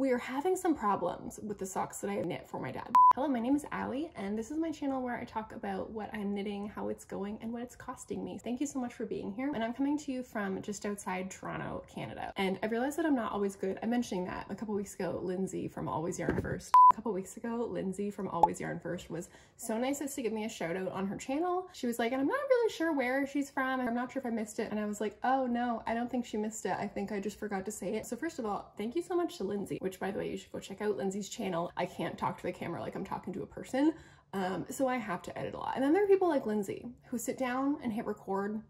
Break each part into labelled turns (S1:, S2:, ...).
S1: we are having some problems with the socks that I knit for my dad. Hello, my name is Ali, and this is my channel where I talk about what I'm knitting, how it's going, and what it's costing me. Thank you so much for being here. And I'm coming to you from just outside Toronto, Canada. And I realized that I'm not always good at mentioning that. A couple weeks ago, Lindsay from Always Yarn First. A couple weeks ago, Lindsay from Always Yarn First was so nice as to give me a shout out on her channel. She was like, and I'm not really sure where she's from. I'm not sure if I missed it. And I was like, oh no, I don't think she missed it. I think I just forgot to say it. So first of all, thank you so much to Lindsay, which by the way, you should go check out Lindsay's channel. I can't talk to the camera like I'm talking to a person. Um, so I have to edit a lot. And then there are people like Lindsay who sit down and hit record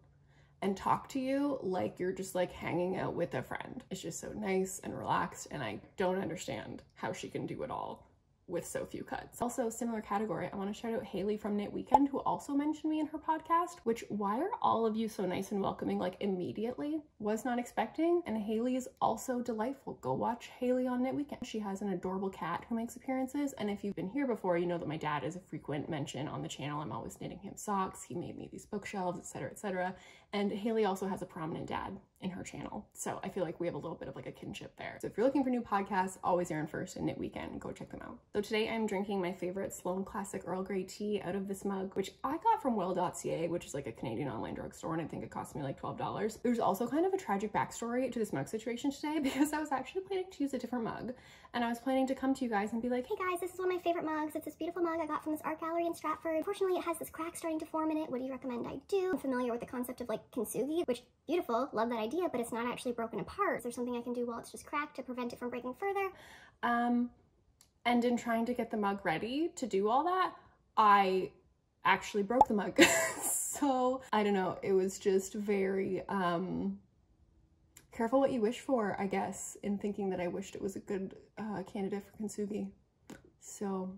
S1: and talk to you like you're just like hanging out with a friend. It's just so nice and relaxed and I don't understand how she can do it all with so few cuts. Also, similar category, I want to shout out Haley from Knit Weekend, who also mentioned me in her podcast, which why are all of you so nice and welcoming like immediately? Was not expecting. And Haley is also delightful. Go watch Haley on Knit Weekend. She has an adorable cat who makes appearances. And if you've been here before, you know that my dad is a frequent mention on the channel. I'm always knitting him socks. He made me these bookshelves, etc., etc. And Haley also has a prominent dad in her channel. So I feel like we have a little bit of like a kinship there. So if you're looking for new podcasts, always Yarn First and Knit Weekend, go check them out. So today I'm drinking my favorite Sloane Classic Earl Grey tea out of this mug, which I got from well.ca, which is like a Canadian online drugstore, and I think it cost me like $12. There's also kind of a tragic backstory to this mug situation today because I was actually planning to use a different mug and I was planning to come to you guys and be like,
S2: hey guys, this is one of my favorite mugs. It's this beautiful mug I got from this art gallery in Stratford. Unfortunately, it has this crack starting to form in it. What do you recommend I do? I'm familiar with the concept of like kintsugi, which beautiful, love that idea, but it's not actually broken apart. Is there something I can do while it's just cracked to prevent it from breaking further?
S1: Um, and in trying to get the mug ready to do all that, I actually broke the mug. so I don't know, it was just very, um, careful what you wish for, I guess, in thinking that I wished it was a good uh, candidate for Kintsugi. So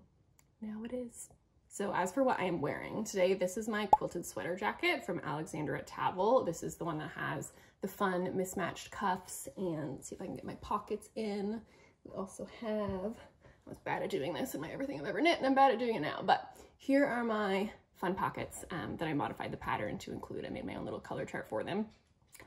S1: now it is. So as for what I am wearing today, this is my quilted sweater jacket from Alexandra Tavel. This is the one that has the fun mismatched cuffs and see if I can get my pockets in. We also have, I was bad at doing this in my everything I've ever knit and I'm bad at doing it now, but here are my fun pockets um, that I modified the pattern to include. I made my own little color chart for them.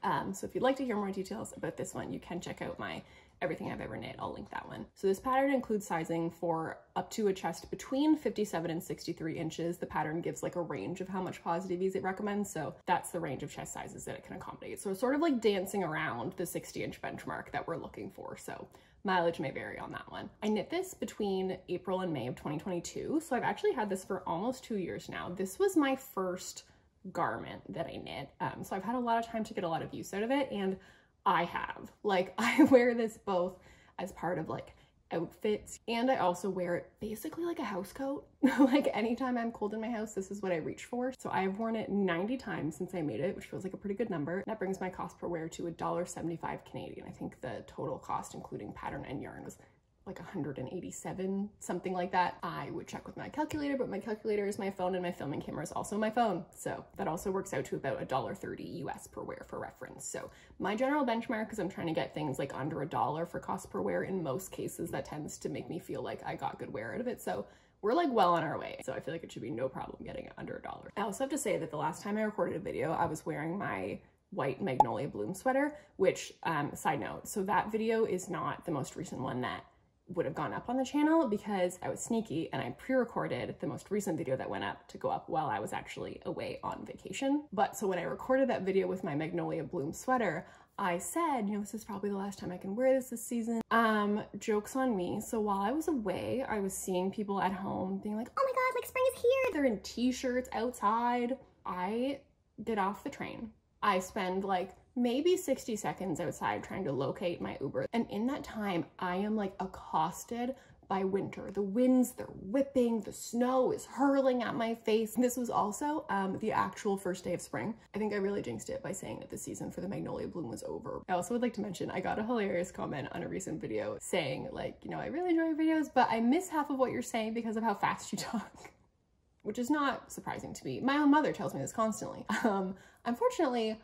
S1: Um, so if you'd like to hear more details about this one, you can check out my everything I've ever knit. I'll link that one. So this pattern includes sizing for up to a chest between 57 and 63 inches. The pattern gives like a range of how much positive ease it recommends. So that's the range of chest sizes that it can accommodate. So sort of like dancing around the 60 inch benchmark that we're looking for. So mileage may vary on that one. I knit this between April and May of 2022. So I've actually had this for almost two years now. This was my first garment that I knit. Um, so I've had a lot of time to get a lot of use out of it and I have. Like I wear this both as part of like outfits and I also wear it basically like a house coat. like anytime I'm cold in my house, this is what I reach for. So I've worn it 90 times since I made it, which feels like a pretty good number. That brings my cost per wear to $1.75 Canadian. I think the total cost including pattern and yarn was like 187, something like that. I would check with my calculator, but my calculator is my phone and my filming camera is also my phone. So that also works out to about $1.30 US per wear for reference. So my general benchmark is I'm trying to get things like under a dollar for cost per wear. In most cases, that tends to make me feel like I got good wear out of it. So we're like well on our way. So I feel like it should be no problem getting it under a dollar. I also have to say that the last time I recorded a video, I was wearing my white magnolia bloom sweater, which um, side note, so that video is not the most recent one that would have gone up on the channel because I was sneaky and I pre-recorded the most recent video that went up to go up while I was actually away on vacation. But so when I recorded that video with my Magnolia Bloom sweater, I said, you know, this is probably the last time I can wear this this season. Um, joke's on me. So while I was away, I was seeing people at home being like, oh my God, like spring is here. They're in t-shirts outside. I get off the train. I spend like maybe 60 seconds outside trying to locate my Uber. And in that time, I am like accosted by winter. The winds, they're whipping, the snow is hurling at my face. This was also um, the actual first day of spring. I think I really jinxed it by saying that the season for the magnolia bloom was over. I also would like to mention, I got a hilarious comment on a recent video saying like, you know, I really enjoy your videos, but I miss half of what you're saying because of how fast you talk. Which is not surprising to me. My own mother tells me this constantly. Um, unfortunately,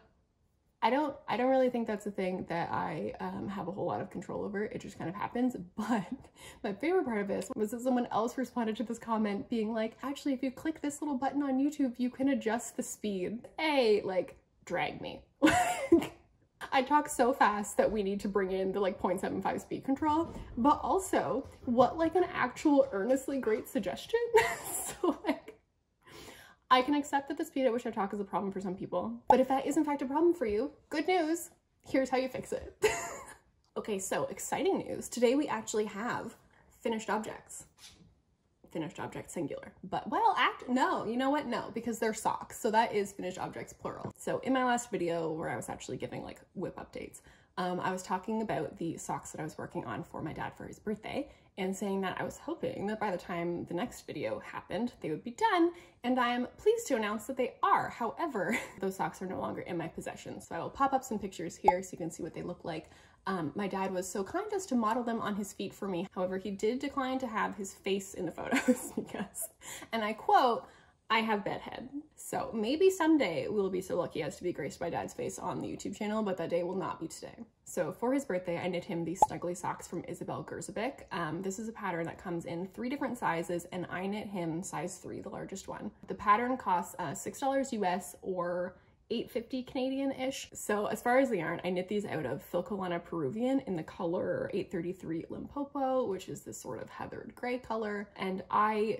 S1: I don't I don't really think that's a thing that I um, have a whole lot of control over. It just kind of happens. But my favorite part of this was that someone else responded to this comment being like, actually, if you click this little button on YouTube, you can adjust the speed. Hey, like, drag me. I talk so fast that we need to bring in the like 0.75 speed control, but also what like an actual earnestly great suggestion. so like, I can accept that the speed at which I talk is a problem for some people, but if that is in fact a problem for you, good news, here's how you fix it. okay, so exciting news. Today we actually have finished objects finished object singular. But well, act no, you know what? No, because they're socks. So that is finished objects plural. So in my last video where I was actually giving like WIP updates, um, I was talking about the socks that I was working on for my dad for his birthday and saying that I was hoping that by the time the next video happened, they would be done. And I am pleased to announce that they are. However, those socks are no longer in my possession. So I will pop up some pictures here so you can see what they look like. Um, my dad was so kind as to model them on his feet for me. However, he did decline to have his face in the photos because, and I quote, I have bedhead. So maybe someday we'll be so lucky as to be graced by dad's face on the YouTube channel, but that day will not be today. So for his birthday, I knit him these snuggly socks from Isabel Grzybek. Um, this is a pattern that comes in three different sizes and I knit him size three, the largest one. The pattern costs uh, $6 US or 850 Canadian-ish. So as far as the yarn, I knit these out of Filcolana Peruvian in the color 833 Limpopo, which is this sort of heathered gray color. And I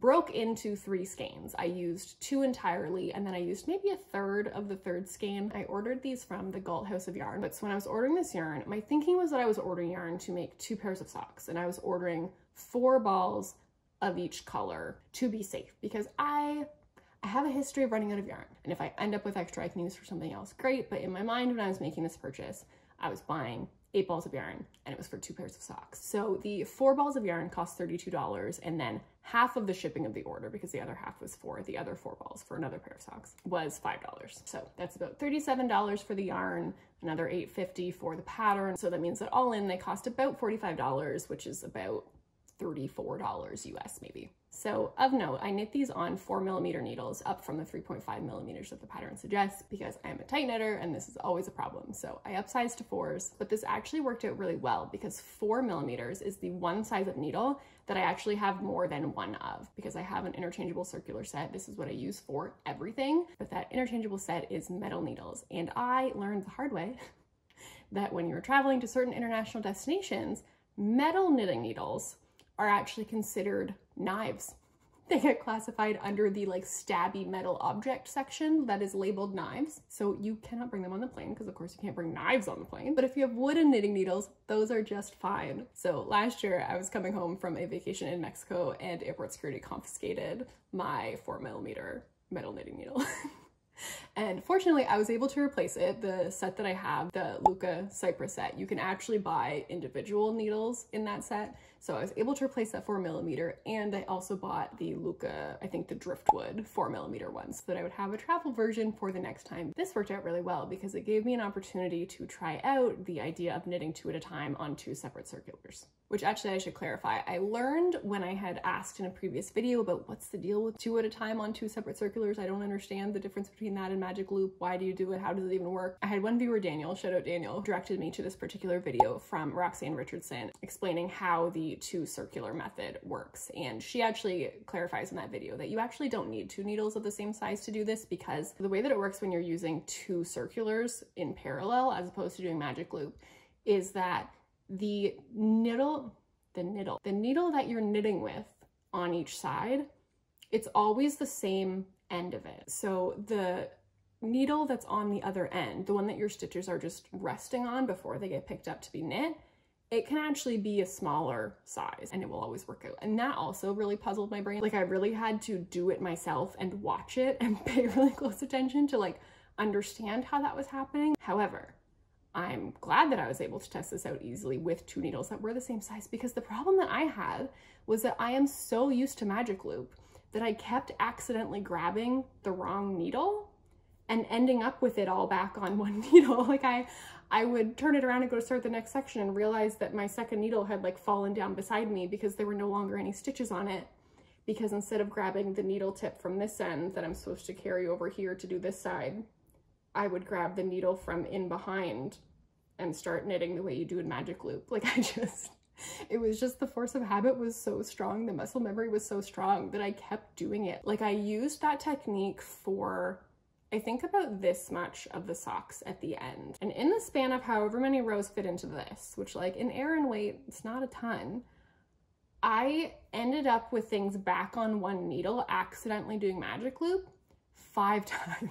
S1: broke into three skeins. I used two entirely and then I used maybe a third of the third skein. I ordered these from the Galt House of Yarn. But so when I was ordering this yarn, my thinking was that I was ordering yarn to make two pairs of socks and I was ordering four balls of each color to be safe because I I have a history of running out of yarn. And if I end up with extra, I can use for something else. Great. But in my mind, when I was making this purchase, I was buying eight balls of yarn and it was for two pairs of socks. So the four balls of yarn cost $32 and then half of the shipping of the order because the other half was for the other four balls for another pair of socks was $5. So that's about $37 for the yarn, another $8.50 for the pattern. So that means that all in they cost about $45, which is about $34 US maybe. So of note, I knit these on four millimeter needles up from the 3.5 millimeters that the pattern suggests because I am a tight knitter and this is always a problem. So I upsized to fours, but this actually worked out really well because four millimeters is the one size of needle that I actually have more than one of because I have an interchangeable circular set. This is what I use for everything, but that interchangeable set is metal needles. And I learned the hard way that when you're traveling to certain international destinations, metal knitting needles are actually considered knives. They get classified under the like stabby metal object section that is labeled knives. So you cannot bring them on the plane because of course you can't bring knives on the plane. But if you have wooden knitting needles, those are just fine. So last year I was coming home from a vacation in Mexico and airport security confiscated my four millimeter metal knitting needle. And fortunately, I was able to replace it. The set that I have, the LYKKE Cypress set, you can actually buy individual needles in that set. So I was able to replace that four millimeter and I also bought the LYKKE, I think the Driftwood four millimeter one so that I would have a travel version for the next time. This worked out really well because it gave me an opportunity to try out the idea of knitting two at a time on two separate circulars which actually I should clarify. I learned when I had asked in a previous video about what's the deal with two at a time on two separate circulars. I don't understand the difference between that and magic loop. Why do you do it? How does it even work? I had one viewer, Daniel, shout out Daniel, directed me to this particular video from Roxanne Richardson explaining how the two circular method works. And she actually clarifies in that video that you actually don't need two needles of the same size to do this because the way that it works when you're using two circulars in parallel as opposed to doing magic loop is that the needle, the needle, the needle that you're knitting with on each side, it's always the same end of it. So the needle that's on the other end, the one that your stitches are just resting on before they get picked up to be knit, it can actually be a smaller size and it will always work out. And that also really puzzled my brain. Like I really had to do it myself and watch it and pay really close attention to like understand how that was happening. However, I'm glad that I was able to test this out easily with two needles that were the same size because the problem that I had was that I am so used to Magic Loop that I kept accidentally grabbing the wrong needle and ending up with it all back on one needle. Like I, I would turn it around and go to start the next section and realize that my second needle had like fallen down beside me because there were no longer any stitches on it. Because instead of grabbing the needle tip from this end that I'm supposed to carry over here to do this side, I would grab the needle from in behind and start knitting the way you do in Magic Loop. Like I just, it was just the force of habit was so strong, the muscle memory was so strong that I kept doing it. Like I used that technique for I think about this much of the socks at the end. And in the span of however many rows fit into this, which like in Aran weight, it's not a ton, I ended up with things back on one needle, accidentally doing magic loop five times.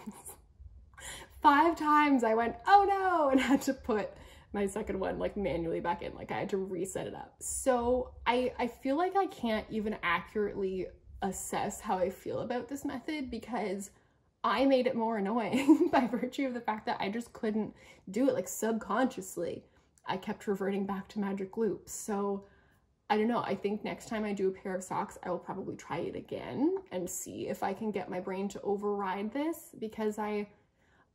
S1: Five times I went, oh no, and had to put my second one like manually back in. Like I had to reset it up. So I, I feel like I can't even accurately assess how I feel about this method because I made it more annoying by virtue of the fact that I just couldn't do it like subconsciously. I kept reverting back to magic loops. So I don't know. I think next time I do a pair of socks, I will probably try it again and see if I can get my brain to override this because I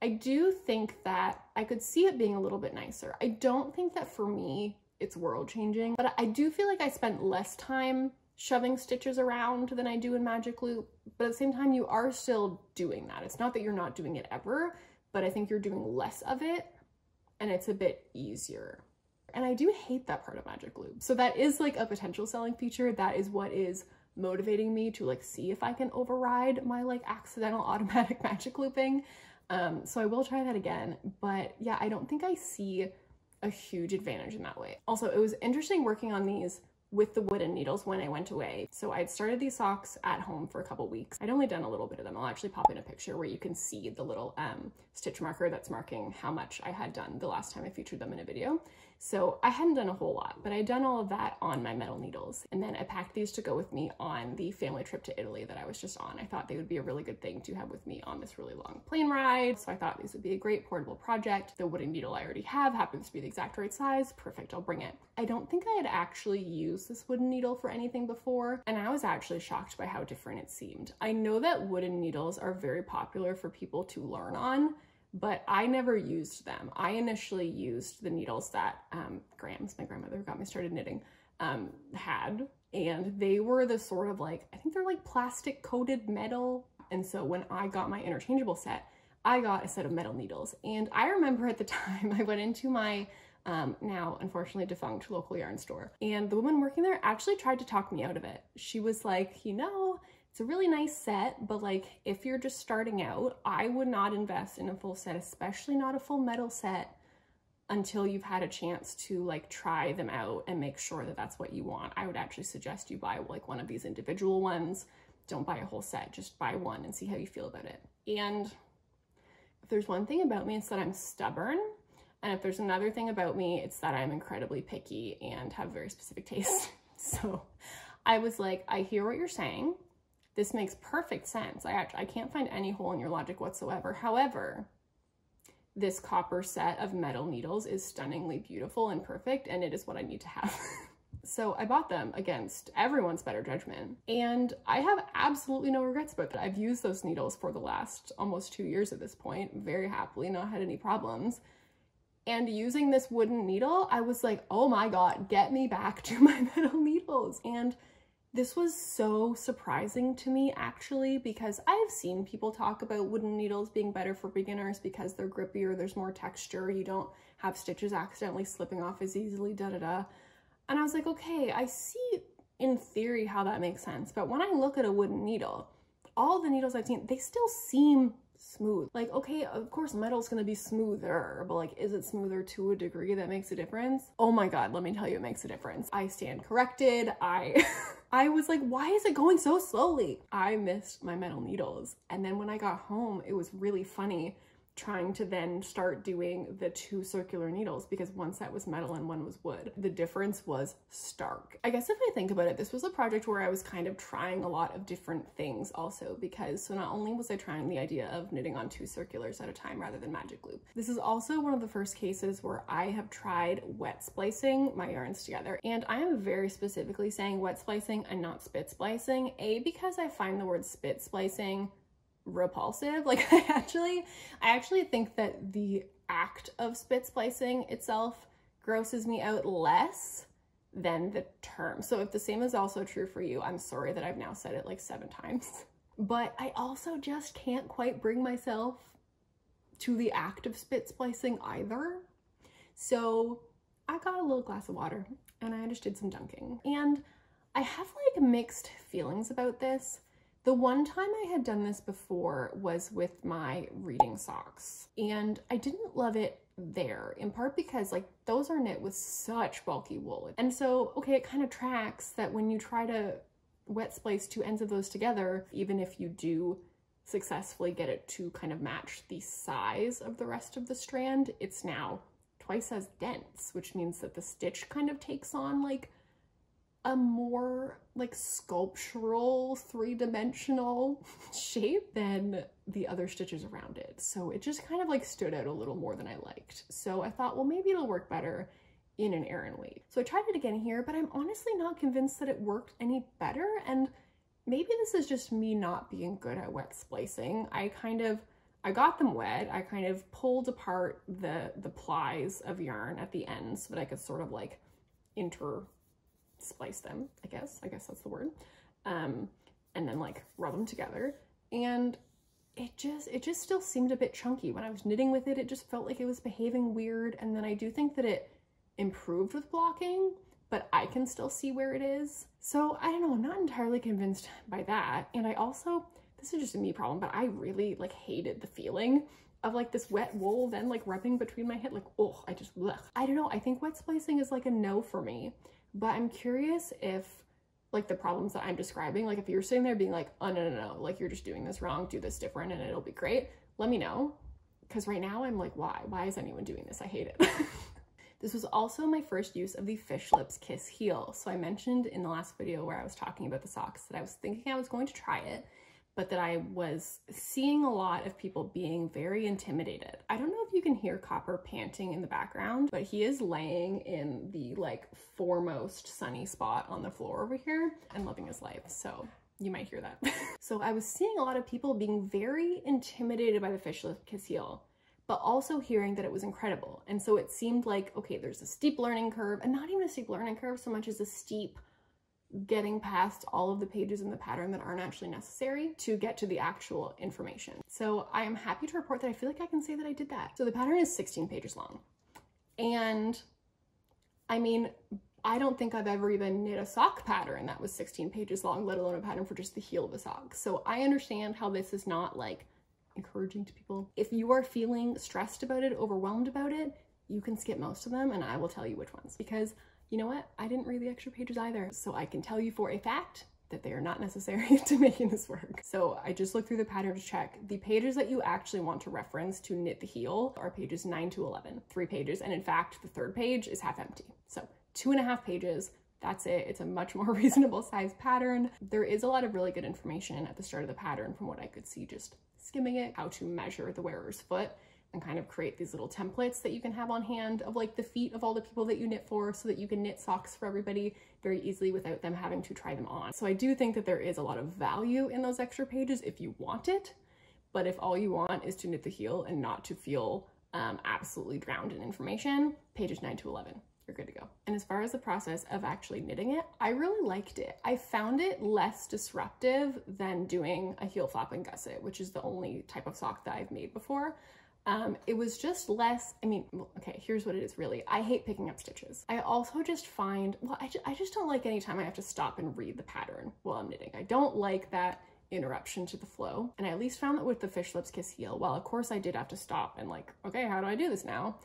S1: I do think that I could see it being a little bit nicer. I don't think that for me it's world changing, but I do feel like I spent less time shoving stitches around than I do in Magic Loop, but at the same time you are still doing that. It's not that you're not doing it ever, but I think you're doing less of it and it's a bit easier. And I do hate that part of Magic Loop. So that is like a potential selling feature. That is what is motivating me to like see if I can override my like accidental automatic magic looping. Um, so I will try that again, but yeah, I don't think I see a huge advantage in that way. Also, it was interesting working on these with the wooden needles when I went away. So I'd started these socks at home for a couple weeks. I'd only done a little bit of them. I'll actually pop in a picture where you can see the little um, stitch marker that's marking how much I had done the last time I featured them in a video. So I hadn't done a whole lot, but I'd done all of that on my metal needles. And then I packed these to go with me on the family trip to Italy that I was just on. I thought they would be a really good thing to have with me on this really long plane ride. So I thought these would be a great portable project. The wooden needle I already have happens to be the exact right size. Perfect, I'll bring it. I don't think I had actually used this wooden needle for anything before, and I was actually shocked by how different it seemed. I know that wooden needles are very popular for people to learn on, but I never used them. I initially used the needles that um, Grams, my grandmother who got me started knitting, um, had. And they were the sort of like, I think they're like plastic coated metal. And so when I got my interchangeable set, I got a set of metal needles. And I remember at the time I went into my um, now unfortunately defunct local yarn store. And the woman working there actually tried to talk me out of it. She was like, you know, it's a really nice set, but like if you're just starting out, I would not invest in a full set, especially not a full metal set until you've had a chance to like try them out and make sure that that's what you want. I would actually suggest you buy like one of these individual ones. Don't buy a whole set, just buy one and see how you feel about it. And if there's one thing about me, it's that I'm stubborn. And if there's another thing about me, it's that I'm incredibly picky and have very specific taste. so I was like, I hear what you're saying. This makes perfect sense. I, actually, I can't find any hole in your logic whatsoever. However, this copper set of metal needles is stunningly beautiful and perfect, and it is what I need to have. so I bought them against everyone's better judgment, and I have absolutely no regrets about that. I've used those needles for the last almost two years at this point, very happily, not had any problems. And using this wooden needle, I was like, oh my God, get me back to my metal needles. And this was so surprising to me actually because I've seen people talk about wooden needles being better for beginners because they're grippier, there's more texture, you don't have stitches accidentally slipping off as easily, da da da. And I was like, okay, I see in theory how that makes sense, but when I look at a wooden needle, all the needles I've seen, they still seem smooth. Like, okay, of course metal's gonna be smoother, but like, is it smoother to a degree that makes a difference? Oh my God, let me tell you, it makes a difference. I stand corrected. I, I was like, why is it going so slowly? I missed my metal needles. And then when I got home, it was really funny trying to then start doing the two circular needles because one set was metal and one was wood. The difference was stark. I guess if I think about it, this was a project where I was kind of trying a lot of different things also because so not only was I trying the idea of knitting on two circulars at a time rather than magic loop, this is also one of the first cases where I have tried wet splicing my yarns together. And I am very specifically saying wet splicing and not spit splicing. A, because I find the word spit splicing repulsive. Like I actually, I actually think that the act of spit splicing itself grosses me out less than the term. So if the same is also true for you, I'm sorry that I've now said it like seven times. But I also just can't quite bring myself to the act of spit splicing either. So I got a little glass of water and I just did some dunking. And I have like mixed feelings about this The one time I had done this before was with my reading socks and I didn't love it there in part because like those are knit with such bulky wool. And so, okay, it kind of tracks that when you try to wet splice two ends of those together, even if you do successfully get it to kind of match the size of the rest of the strand, it's now twice as dense, which means that the stitch kind of takes on like a more like sculptural three-dimensional shape than the other stitches around it. So it just kind of like stood out a little more than I liked. So I thought, well, maybe it'll work better in an Aran weight. So I tried it again here, but I'm honestly not convinced that it worked any better. And maybe this is just me not being good at wet splicing. I kind of, I got them wet. I kind of pulled apart the, the plies of yarn at the end so that I could sort of like inter splice them, I guess. I guess that's the word. Um, and then like rub them together. And it just, it just still seemed a bit chunky. When I was knitting with it, it just felt like it was behaving weird. And then I do think that it improved with blocking, but I can still see where it is. So I don't know, I'm not entirely convinced by that. And I also, this is just a me problem, but I really like hated the feeling of like this wet wool then like rubbing between my head like oh I just. I don't know I think wet splicing is like a no for me but I'm curious if like the problems that I'm describing, like if you're sitting there being like, oh no, no, no, like you're just doing this wrong, do this different and it'll be great, let me know. Because right now I'm like, why? Why is anyone doing this? I hate it. this was also my first use of the Fish Lips Kiss heel. So I mentioned in the last video where I was talking about the socks that I was thinking I was going to try it but that I was seeing a lot of people being very intimidated. I don't know you can hear Copper panting in the background, but he is laying in the like foremost sunny spot on the floor over here and loving his life. So you might hear that. so I was seeing a lot of people being very intimidated by the fish lip kiss heel but also hearing that it was incredible. And so it seemed like, okay, there's a steep learning curve and not even a steep learning curve so much as a steep getting past all of the pages in the pattern that aren't actually necessary to get to the actual information. So I am happy to report that I feel like I can say that I did that. So the pattern is 16 pages long. And I mean, I don't think I've ever even knit a sock pattern that was 16 pages long, let alone a pattern for just the heel of a sock. So I understand how this is not like encouraging to people. If you are feeling stressed about it, overwhelmed about it, you can skip most of them and I will tell you which ones because you know what? I didn't read the extra pages either. So I can tell you for a fact that they are not necessary to making this work. So I just looked through the pattern to check. The pages that you actually want to reference to knit the heel are pages 9 to 11, three pages. And in fact, the third page is half empty. So two and a half pages, that's it. It's a much more reasonable size pattern. There is a lot of really good information at the start of the pattern from what I could see just skimming it, how to measure the wearer's foot and kind of create these little templates that you can have on hand of like the feet of all the people that you knit for so that you can knit socks for everybody very easily without them having to try them on. So I do think that there is a lot of value in those extra pages if you want it, but if all you want is to knit the heel and not to feel um, absolutely drowned in information, pages 9 to 11 you're good to go. And as far as the process of actually knitting it, I really liked it. I found it less disruptive than doing a heel flap and gusset, which is the only type of sock that I've made before. Um, it was just less, I mean, okay, here's what it is really. I hate picking up stitches. I also just find, well, I, I just don't like any time I have to stop and read the pattern while I'm knitting. I don't like that interruption to the flow. And I at least found that with the Fish Lips Kiss Heel, while of course I did have to stop and like, okay, how do I do this now?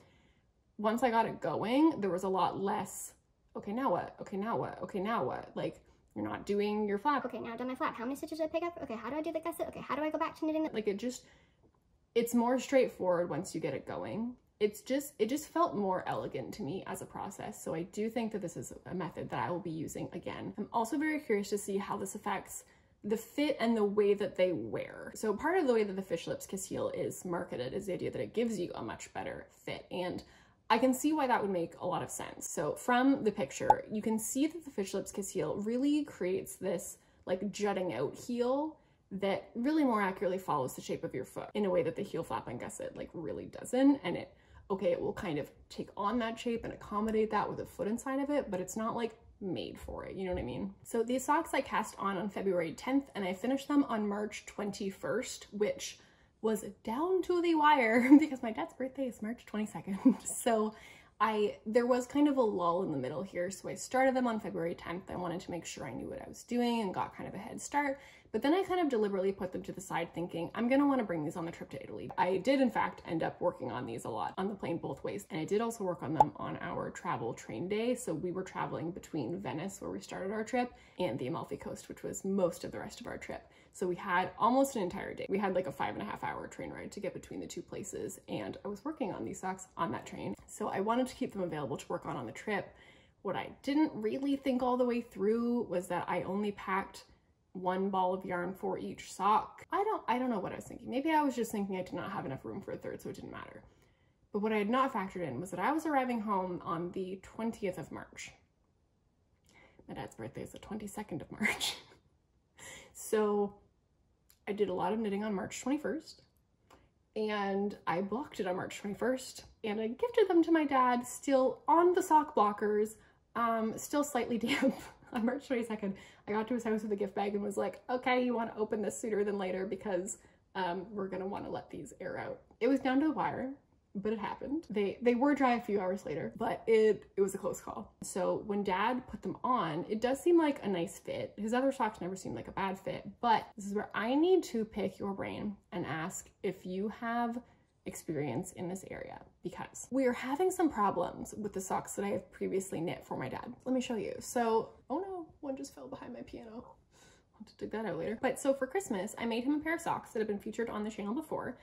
S1: Once I got it going, there was a lot less, okay, now what? Okay, now what? Okay, now what? Like, you're not doing your flap.
S2: Okay, now I've done my flap. How many stitches did I pick up? Okay, how do I do the gusset? Okay, how do I go back to knitting?
S1: Like it just, it's more straightforward once you get it going. It's just, it just felt more elegant to me as a process. So I do think that this is a method that I will be using again. I'm also very curious to see how this affects the fit and the way that they wear. So part of the way that the Fish Lips Kiss Heel is marketed is the idea that it gives you a much better fit. And I can see why that would make a lot of sense. So from the picture, you can see that the Fish Lips Kiss Heel really creates this like jutting out heel that really more accurately follows the shape of your foot in a way that the heel flap and gusset like really doesn't. And it, okay, it will kind of take on that shape and accommodate that with a foot inside of it, but it's not like made for it, you know what I mean? So these socks I cast on on February 10th and I finished them on March 21st, which was down to the wire because my dad's birthday is March 22nd. so I there was kind of a lull in the middle here, so I started them on February 10th. I wanted to make sure I knew what I was doing and got kind of a head start. But then I kind of deliberately put them to the side thinking, I'm gonna wanna bring these on the trip to Italy. I did in fact end up working on these a lot on the plane both ways. And I did also work on them on our travel train day. So we were traveling between Venice, where we started our trip, and the Amalfi Coast, which was most of the rest of our trip. So we had almost an entire day. We had like a five and a half hour train ride to get between the two places. And I was working on these socks on that train. So I wanted to keep them available to work on on the trip. What I didn't really think all the way through was that I only packed one ball of yarn for each sock. I don't I don't know what I was thinking. Maybe I was just thinking I did not have enough room for a third, so it didn't matter. But what I had not factored in was that I was arriving home on the 20th of March. My dad's birthday is the 22nd of March. so I did a lot of knitting on March 21st and I blocked it on March 21st and I gifted them to my dad still on the sock blockers, um, still slightly damp on March 22nd, I got to his house with a gift bag and was like, okay, you want to open this sooner than later because um, we're going to want to let these air out. It was down to the wire, but it happened. They they were dry a few hours later, but it it was a close call. So when dad put them on, it does seem like a nice fit. His other socks never seemed like a bad fit, but this is where I need to pick your brain and ask if you have experience in this area because we are having some problems with the socks that I have previously knit for my dad. Let me show you. So, oh no, one just fell behind my piano. I'll have to dig that out later. But so for Christmas, I made him a pair of socks that have been featured on the channel before.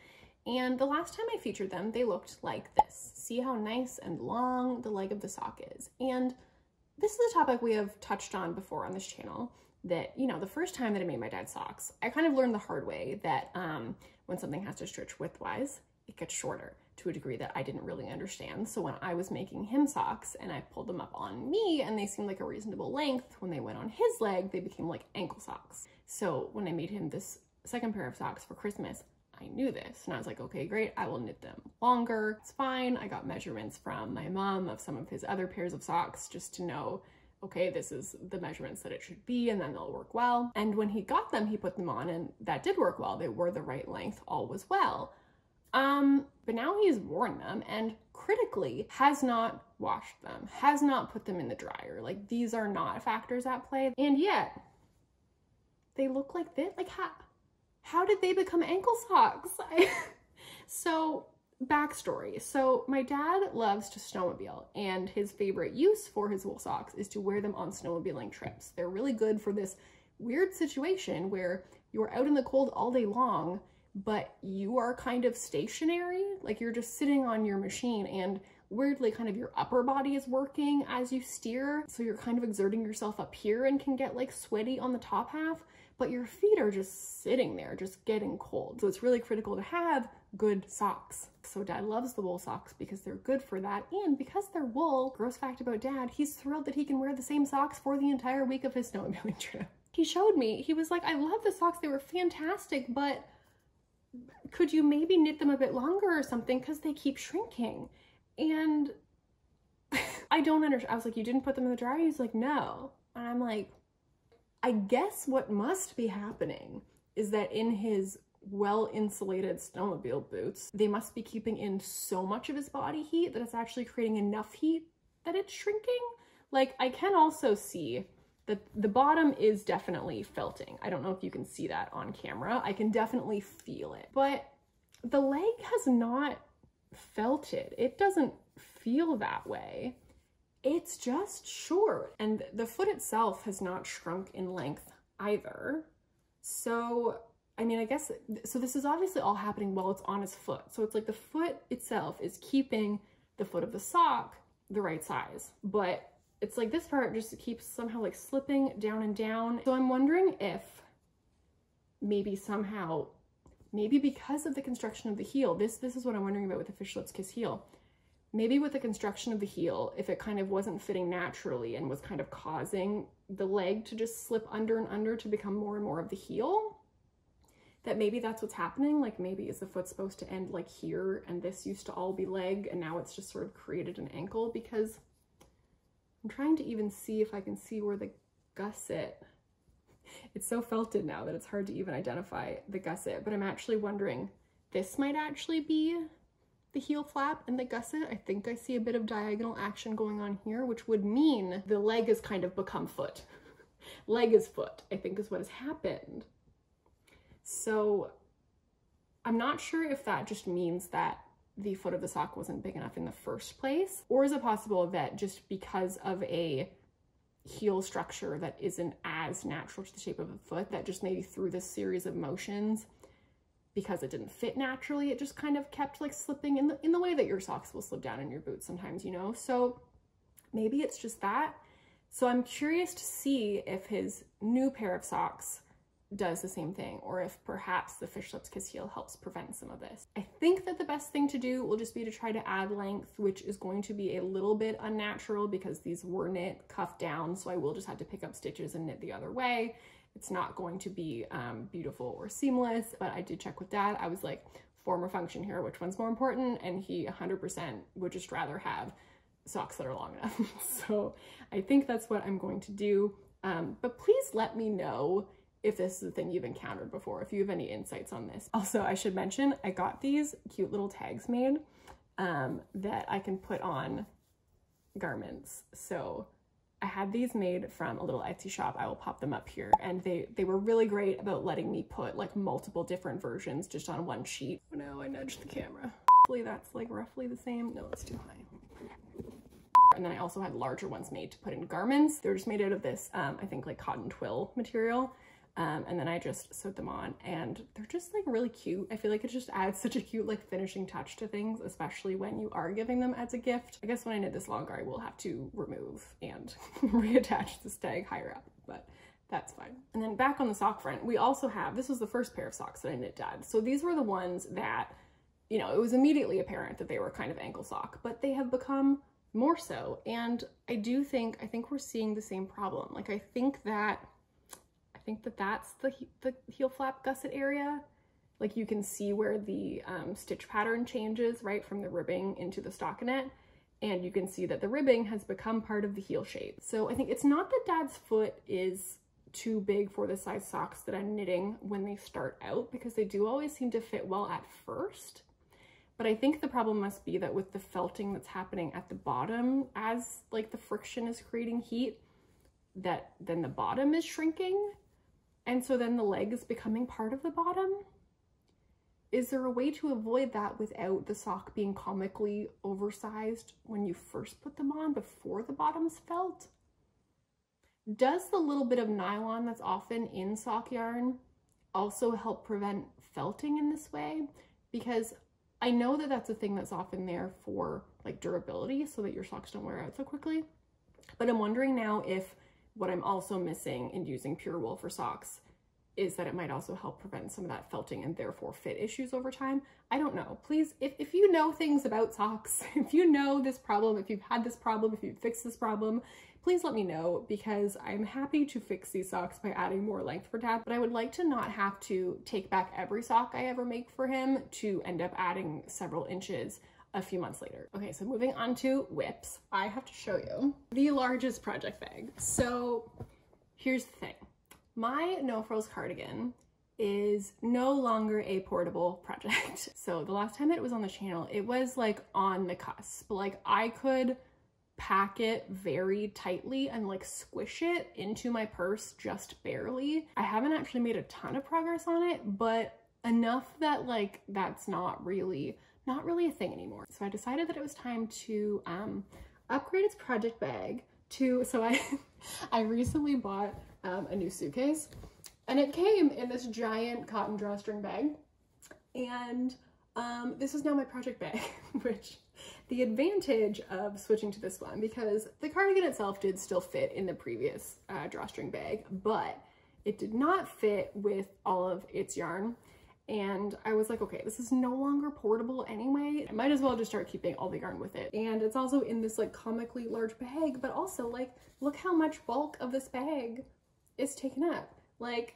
S1: And the last time I featured them, they looked like this. See how nice and long the leg of the sock is. And this is a topic we have touched on before on this channel that, you know, the first time that I made my dad's socks, I kind of learned the hard way that um, when something has to stretch widthwise, it gets shorter to a degree that I didn't really understand. So when I was making him socks and I pulled them up on me and they seemed like a reasonable length, when they went on his leg, they became like ankle socks. So when I made him this second pair of socks for Christmas, I knew this and I was like, okay, great, I will knit them longer. It's fine. I got measurements from my mom of some of his other pairs of socks just to know, okay, this is the measurements that it should be and then they'll work well. And when he got them, he put them on and that did work well. They were the right length, all was well. Um, but now he's worn them and critically has not washed them, has not put them in the dryer. Like these are not factors at play. And yet they look like this. Like how, how did they become ankle socks? so backstory. So my dad loves to snowmobile and his favorite use for his wool socks is to wear them on snowmobiling trips. They're really good for this weird situation where you're out in the cold all day long but you are kind of stationary, like you're just sitting on your machine and weirdly kind of your upper body is working as you steer. So you're kind of exerting yourself up here and can get like sweaty on the top half, but your feet are just sitting there, just getting cold. So it's really critical to have good socks. So dad loves the wool socks because they're good for that. And because they're wool, gross fact about dad, he's thrilled that he can wear the same socks for the entire week of his snowmobiling trip. He showed me, he was like, I love the socks, they were fantastic, but could you maybe knit them a bit longer or something because they keep shrinking and i don't understand i was like you didn't put them in the dryer he's like no and i'm like i guess what must be happening is that in his well insulated snowmobile boots they must be keeping in so much of his body heat that it's actually creating enough heat that it's shrinking like i can also see that the bottom is definitely felting. I don't know if you can see that on camera. I can definitely feel it, but the leg has not felted. It doesn't feel that way. It's just short and the foot itself has not shrunk in length either. So, I mean, I guess, so this is obviously all happening while it's on his foot. So it's like the foot itself is keeping the foot of the sock the right size, but it's like this part just keeps somehow like slipping down and down. So I'm wondering if maybe somehow, maybe because of the construction of the heel, this, this is what I'm wondering about with the Fish Lips Kiss heel. Maybe with the construction of the heel, if it kind of wasn't fitting naturally and was kind of causing the leg to just slip under and under to become more and more of the heel, that maybe that's what's happening. Like maybe is the foot supposed to end like here and this used to all be leg and now it's just sort of created an ankle because I'm trying to even see if I can see where the gusset, it's so felted now that it's hard to even identify the gusset, but I'm actually wondering, this might actually be the heel flap and the gusset. I think I see a bit of diagonal action going on here, which would mean the leg has kind of become foot. leg is foot, I think is what has happened. So I'm not sure if that just means that the foot of the sock wasn't big enough in the first place, or is it possible that just because of a heel structure that isn't as natural to the shape of a foot, that just maybe through this series of motions, because it didn't fit naturally, it just kind of kept like slipping in the, in the way that your socks will slip down in your boots sometimes, you know? So maybe it's just that. So I'm curious to see if his new pair of socks does the same thing or if perhaps the fish lips kiss heel helps prevent some of this. I think that the best thing to do will just be to try to add length, which is going to be a little bit unnatural because these were knit cuffed down. So I will just have to pick up stitches and knit the other way. It's not going to be um, beautiful or seamless, but I did check with dad. I was like, form or function here, which one's more important? And he 100% would just rather have socks that are long enough. so I think that's what I'm going to do. Um, but please let me know if this is a thing you've encountered before, if you have any insights on this. Also, I should mention, I got these cute little tags made um, that I can put on garments. So I had these made from a little Etsy shop. I will pop them up here. And they, they were really great about letting me put like multiple different versions just on one sheet. Oh no, I nudged the camera. Hopefully that's like roughly the same. No, it's too high. And then I also had larger ones made to put in garments. They're just made out of this, um, I think like cotton twill material. Um, and then I just sewed them on and they're just like really cute. I feel like it just adds such a cute like finishing touch to things, especially when you are giving them as a gift. I guess when I knit this longer, I will have to remove and reattach the tag higher up, but that's fine. And then back on the sock front, we also have, this was the first pair of socks that I knit dad. So these were the ones that, you know, it was immediately apparent that they were kind of ankle sock, but they have become more so. And I do think, I think we're seeing the same problem. Like I think that I think that that's the, the heel flap gusset area. Like you can see where the um, stitch pattern changes, right, from the ribbing into the stockinette. And you can see that the ribbing has become part of the heel shape. So I think it's not that dad's foot is too big for the size socks that I'm knitting when they start out because they do always seem to fit well at first. But I think the problem must be that with the felting that's happening at the bottom as like the friction is creating heat, that then the bottom is shrinking and so then the leg is becoming part of the bottom. Is there a way to avoid that without the sock being comically oversized when you first put them on before the bottom's felt? Does the little bit of nylon that's often in sock yarn also help prevent felting in this way? Because I know that that's a thing that's often there for like durability so that your socks don't wear out so quickly. But I'm wondering now if what I'm also missing in using pure wool for socks is that it might also help prevent some of that felting and therefore fit issues over time. I don't know. Please, if, if you know things about socks, if you know this problem, if you've had this problem, if you've fixed this problem, please let me know because I'm happy to fix these socks by adding more length for Dad, but I would like to not have to take back every sock I ever make for him to end up adding several inches a few months later. Okay, so moving on to WIPs, I have to show you the largest project bag. So here's the thing. My No Frills cardigan is no longer a portable project. So the last time it was on the channel, it was like on the cusp. But like I could pack it very tightly and like squish it into my purse just barely. I haven't actually made a ton of progress on it, but enough that like that's not really not really a thing anymore. So I decided that it was time to um, upgrade its project bag to, so I, I recently bought um, a new suitcase and it came in this giant cotton drawstring bag. And um, this is now my project bag, which the advantage of switching to this one, because the cardigan itself did still fit in the previous uh, drawstring bag, but it did not fit with all of its yarn and I was like, okay, this is no longer portable anyway. I might as well just start keeping all the yarn with it. And it's also in this like comically large bag, but also like, look how much bulk of this bag is taken up. Like,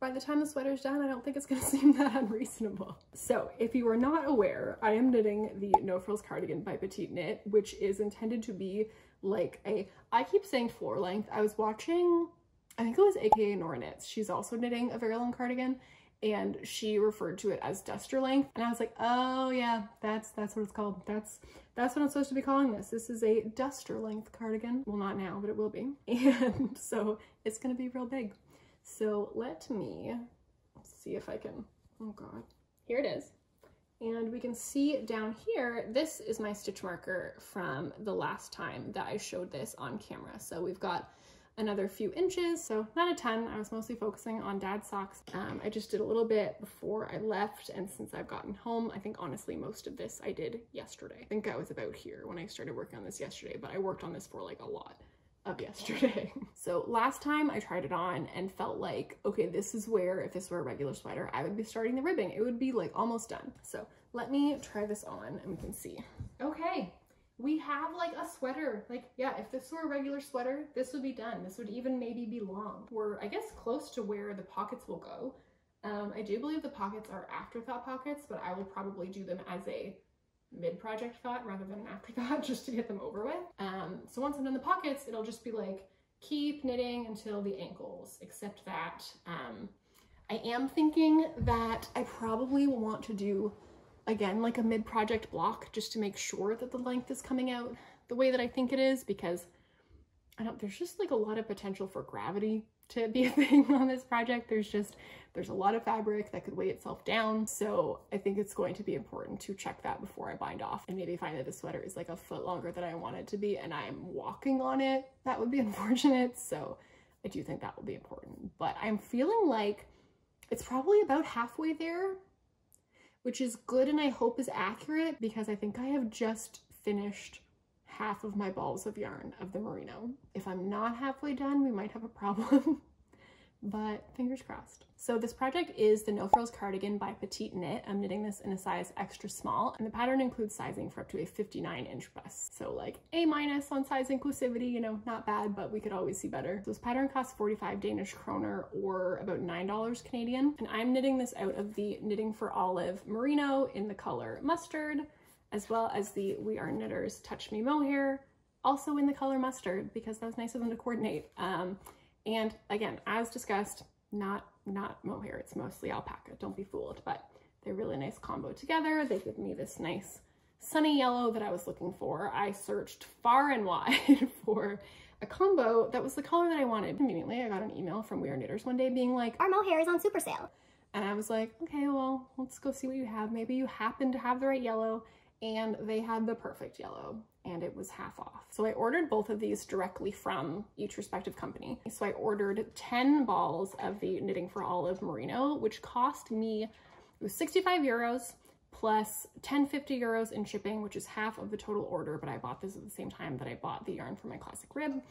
S1: by the time the sweater's done, I don't think it's gonna seem that unreasonable. So if you are not aware, I am knitting the No Frills Cardigan by Petite Knit, which is intended to be like a, I keep saying floor length. I was watching, I think it was AKA Nora Knits. She's also knitting a very long cardigan and she referred to it as duster length and I was like oh yeah that's that's what it's called. That's that's what I'm supposed to be calling this. This is a duster length cardigan. Well not now but it will be. And so it's gonna be real big. So let me see if I can oh god. Here it is. And we can see down here, this is my stitch marker from the last time that I showed this on camera. So we've got another few inches, so not a ton. I was mostly focusing on dad's socks. Um, I just did a little bit before I left, and since I've gotten home, I think honestly most of this I did yesterday. I think I was about here when I started working on this yesterday, but I worked on this for like a lot of yesterday. so last time I tried it on and felt like, okay, this is where, if this were a regular sweater, I would be starting the ribbing. It would be like almost done. So let me try this on and we can see. Okay, we have like a sweater. Like, yeah, if this were a regular sweater, this would be done. This would even maybe be long. We're, I guess, close to where the pockets will go. Um, I do believe the pockets are afterthought pockets, but I will probably do them as a mid-project thought rather than an afterthought just to get them over with. Um, so once I'm done the pockets, it'll just be like, keep knitting until the ankles, except that um, I am thinking that I probably will want to do, again, like a mid-project block just to make sure that the length is coming out the way that I think it is because I don't, there's just like a lot of potential for gravity to be a thing on this project. There's just, there's a lot of fabric that could weigh itself down. So I think it's going to be important to check that before I bind off and maybe find that the sweater is like a foot longer than I want it to be and I'm walking on it. That would be unfortunate. So I do think that will be important, but I'm feeling like it's probably about halfway there, which is good and I hope is accurate because I think I have just finished half of my balls of yarn of the merino. If I'm not halfway done, we might have a problem, but fingers crossed. So this project is the No Frills Cardigan by Petite Knit. I'm knitting this in a size extra small, and the pattern includes sizing for up to a 59 inch bust. So like A minus on size inclusivity, you know, not bad, but we could always see better. So this pattern costs 45 Danish kroner or about $9 Canadian. And I'm knitting this out of the Knitting for Olive Merino in the color Mustard as well as the We Are Knitters Touch Me Mohair, also in the color mustard because that was nice of them to coordinate. Um, and again, as discussed, not, not mohair, it's mostly alpaca, don't be fooled, but they're really nice combo together. They give me this nice sunny yellow that I was looking for. I searched far and wide for a combo that was the color that I wanted. Immediately, I got an email from We Are Knitters one day being like,
S2: Our mohair is on super sale.
S1: And I was like, okay, well, let's go see what you have. Maybe you happen to have the right yellow and they had the perfect yellow and it was half off. So I ordered both of these directly from each respective company. So I ordered 10 balls of the Knitting for Olive Merino, which cost me, it was 65 euros plus 1050 euros in shipping, which is half of the total order, but I bought this at the same time that I bought the yarn for my classic rib.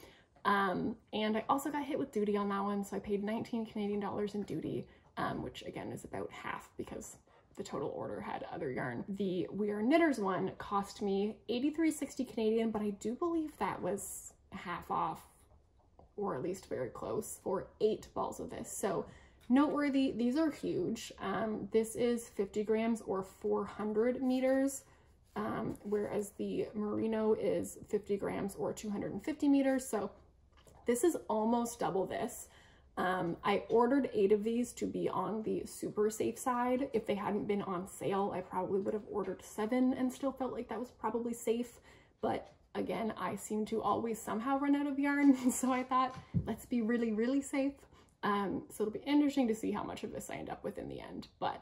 S1: Um, and I also got hit with duty on that one, so I paid 19 Canadian dollars in duty, um, which again is about half because the total order had other yarn. The We Are Knitters one cost me 83.60 Canadian, but I do believe that was half off or at least very close for eight balls of this. So noteworthy, these are huge. Um, this is 50 grams or 400 meters, um, whereas the Merino is 50 grams or 250 meters. So this is almost double this. Um, I ordered eight of these to be on the super safe side. If they hadn't been on sale, I probably would have ordered seven and still felt like that was probably safe. But again, I seem to always somehow run out of yarn. So I thought, let's be really, really safe. Um, so it'll be interesting to see how much of this I end up with in the end. But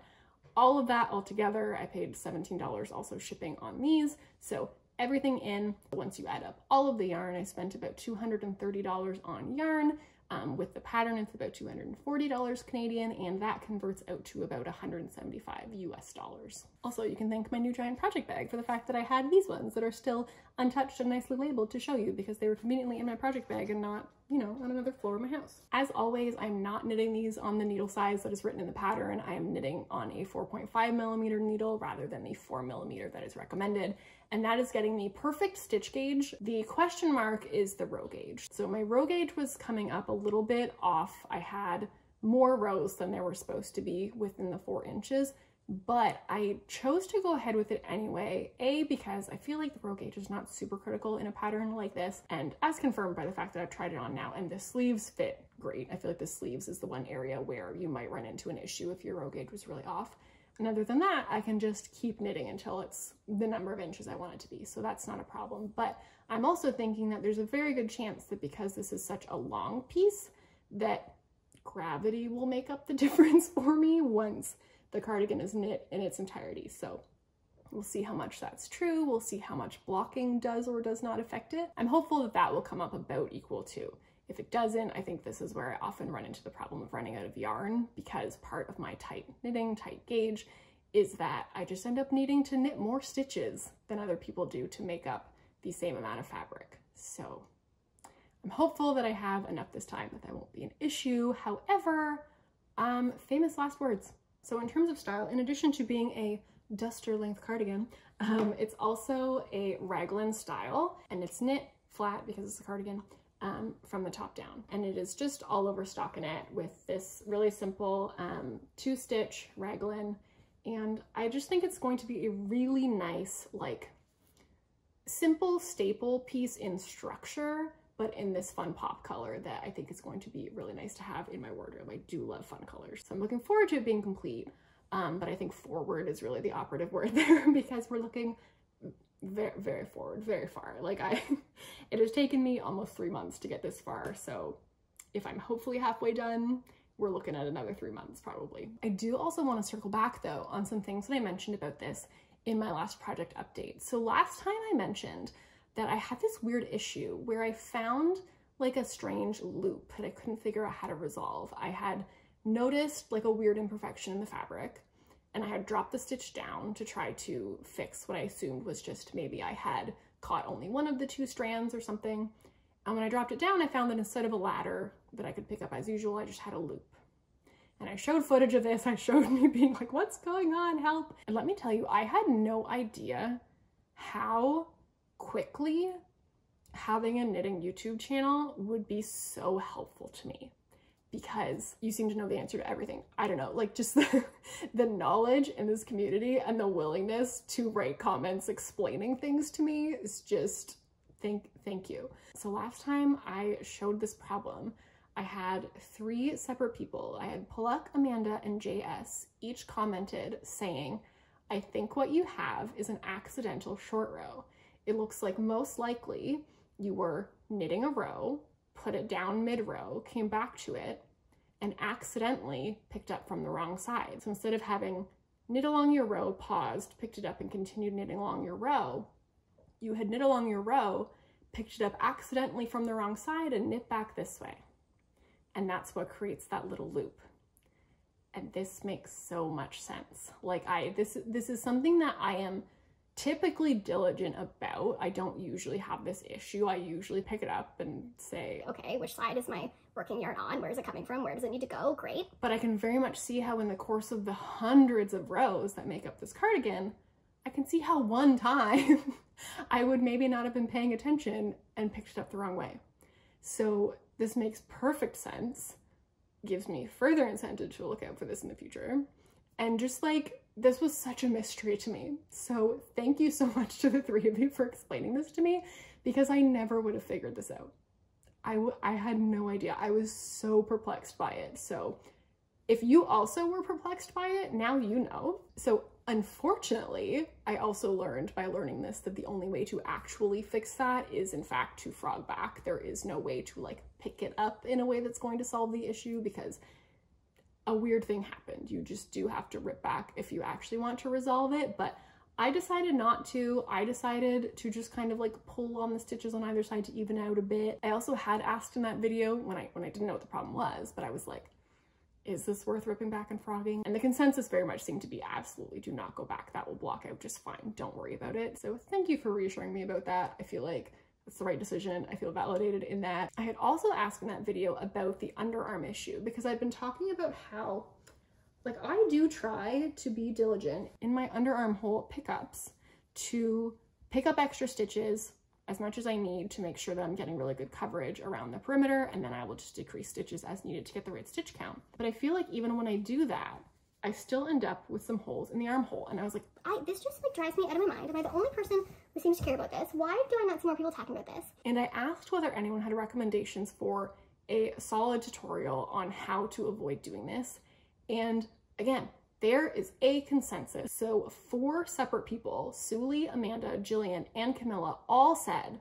S1: all of that all together, I paid $17 also shipping on these. So everything in, once you add up all of the yarn, I spent about $230 on yarn. Um, with the pattern, it's about $240 Canadian, and that converts out to about 175 US dollars. Also, you can thank my new giant project bag for the fact that I had these ones that are still untouched and nicely labeled to show you because they were conveniently in my project bag and not, you know, on another floor of my house. As always, I'm not knitting these on the needle size that is written in the pattern. I am knitting on a 4.5 millimeter needle rather than the 4 millimeter that is recommended and that is getting me perfect stitch gauge. The question mark is the row gauge. So my row gauge was coming up a little bit off. I had more rows than there were supposed to be within the four inches, but I chose to go ahead with it anyway. A, because I feel like the row gauge is not super critical in a pattern like this, and as confirmed by the fact that I've tried it on now, and the sleeves fit great. I feel like the sleeves is the one area where you might run into an issue if your row gauge was really off. And other than that, I can just keep knitting until it's the number of inches I want it to be. So that's not a problem. But I'm also thinking that there's a very good chance that because this is such a long piece, that gravity will make up the difference for me once the cardigan is knit in its entirety. So we'll see how much that's true. We'll see how much blocking does or does not affect it. I'm hopeful that that will come up about equal to. If it doesn't, I think this is where I often run into the problem of running out of yarn because part of my tight knitting, tight gauge, is that I just end up needing to knit more stitches than other people do to make up the same amount of fabric. So I'm hopeful that I have enough this time that that won't be an issue. However, um, famous last words. So in terms of style, in addition to being a duster length cardigan, um, it's also a raglan style and it's knit flat because it's a cardigan um, from the top down. And it is just all over stockinette with this really simple um, two stitch raglan. And I just think it's going to be a really nice, like simple staple piece in structure but in this fun pop color that I think is going to be really nice to have in my wardrobe. I do love fun colors. So I'm looking forward to it being complete, um, but I think forward is really the operative word there because we're looking very, very forward, very far. Like I, it has taken me almost three months to get this far. So if I'm hopefully halfway done, we're looking at another three months probably. I do also want to circle back though on some things that I mentioned about this in my last project update. So last time I mentioned that I had this weird issue where I found like a strange loop that I couldn't figure out how to resolve. I had noticed like a weird imperfection in the fabric and I had dropped the stitch down to try to fix what I assumed was just maybe I had caught only one of the two strands or something. And when I dropped it down, I found that instead of a ladder that I could pick up as usual, I just had a loop. And I showed footage of this. I showed me being like, what's going on? Help. And let me tell you, I had no idea how quickly, having a knitting YouTube channel would be so helpful to me because you seem to know the answer to everything. I don't know, like just the, the knowledge in this community and the willingness to write comments explaining things to me is just thank thank you. So last time I showed this problem, I had three separate people. I had Palak, Amanda, and JS each commented saying, I think what you have is an accidental short row it looks like most likely you were knitting a row, put it down mid-row, came back to it, and accidentally picked up from the wrong side. So instead of having knit along your row, paused, picked it up, and continued knitting along your row, you had knit along your row, picked it up accidentally from the wrong side, and knit back this way. And that's what creates that little loop. And this makes so much sense. Like I, this, this is something that I am typically diligent about. I don't usually have this issue. I usually pick it up and say,
S2: okay, which side is my working yarn on? Where is it coming from? Where does it need to go? Great.
S1: But I can very much see how in the course of the hundreds of rows that make up this cardigan, I can see how one time I would maybe not have been paying attention and picked it up the wrong way. So this makes perfect sense, gives me further incentive to look out for this in the future. And just like this was such a mystery to me. So thank you so much to the three of you for explaining this to me because I never would have figured this out. I, I had no idea. I was so perplexed by it. So if you also were perplexed by it, now you know. So unfortunately, I also learned by learning this that the only way to actually fix that is in fact to frog back. There is no way to like pick it up in a way that's going to solve the issue because a weird thing happened. You just do have to rip back if you actually want to resolve it. But I decided not to. I decided to just kind of like pull on the stitches on either side to even out a bit. I also had asked in that video when I when I didn't know what the problem was, but I was like, is this worth ripping back and frogging? And the consensus very much seemed to be absolutely do not go back. That will block out just fine. Don't worry about it. So thank you for reassuring me about that. I feel like it's the right decision. I feel validated in that. I had also asked in that video about the underarm issue because I've been talking about how like I do try to be diligent in my underarm hole pickups to pick up extra stitches as much as I need to make sure that I'm getting really good coverage around the perimeter and then I will just decrease stitches as needed to get the right stitch count. But I feel like even when I do that, I still end up with some holes in the armhole. And I was like,
S2: I, this just like drives me out of my mind. Am I the only person who seems to care about this? Why do I not see more people talking about this?
S1: And I asked whether anyone had recommendations for a solid tutorial on how to avoid doing this. And again, there is a consensus. So four separate people, Suli, Amanda, Jillian, and Camilla all said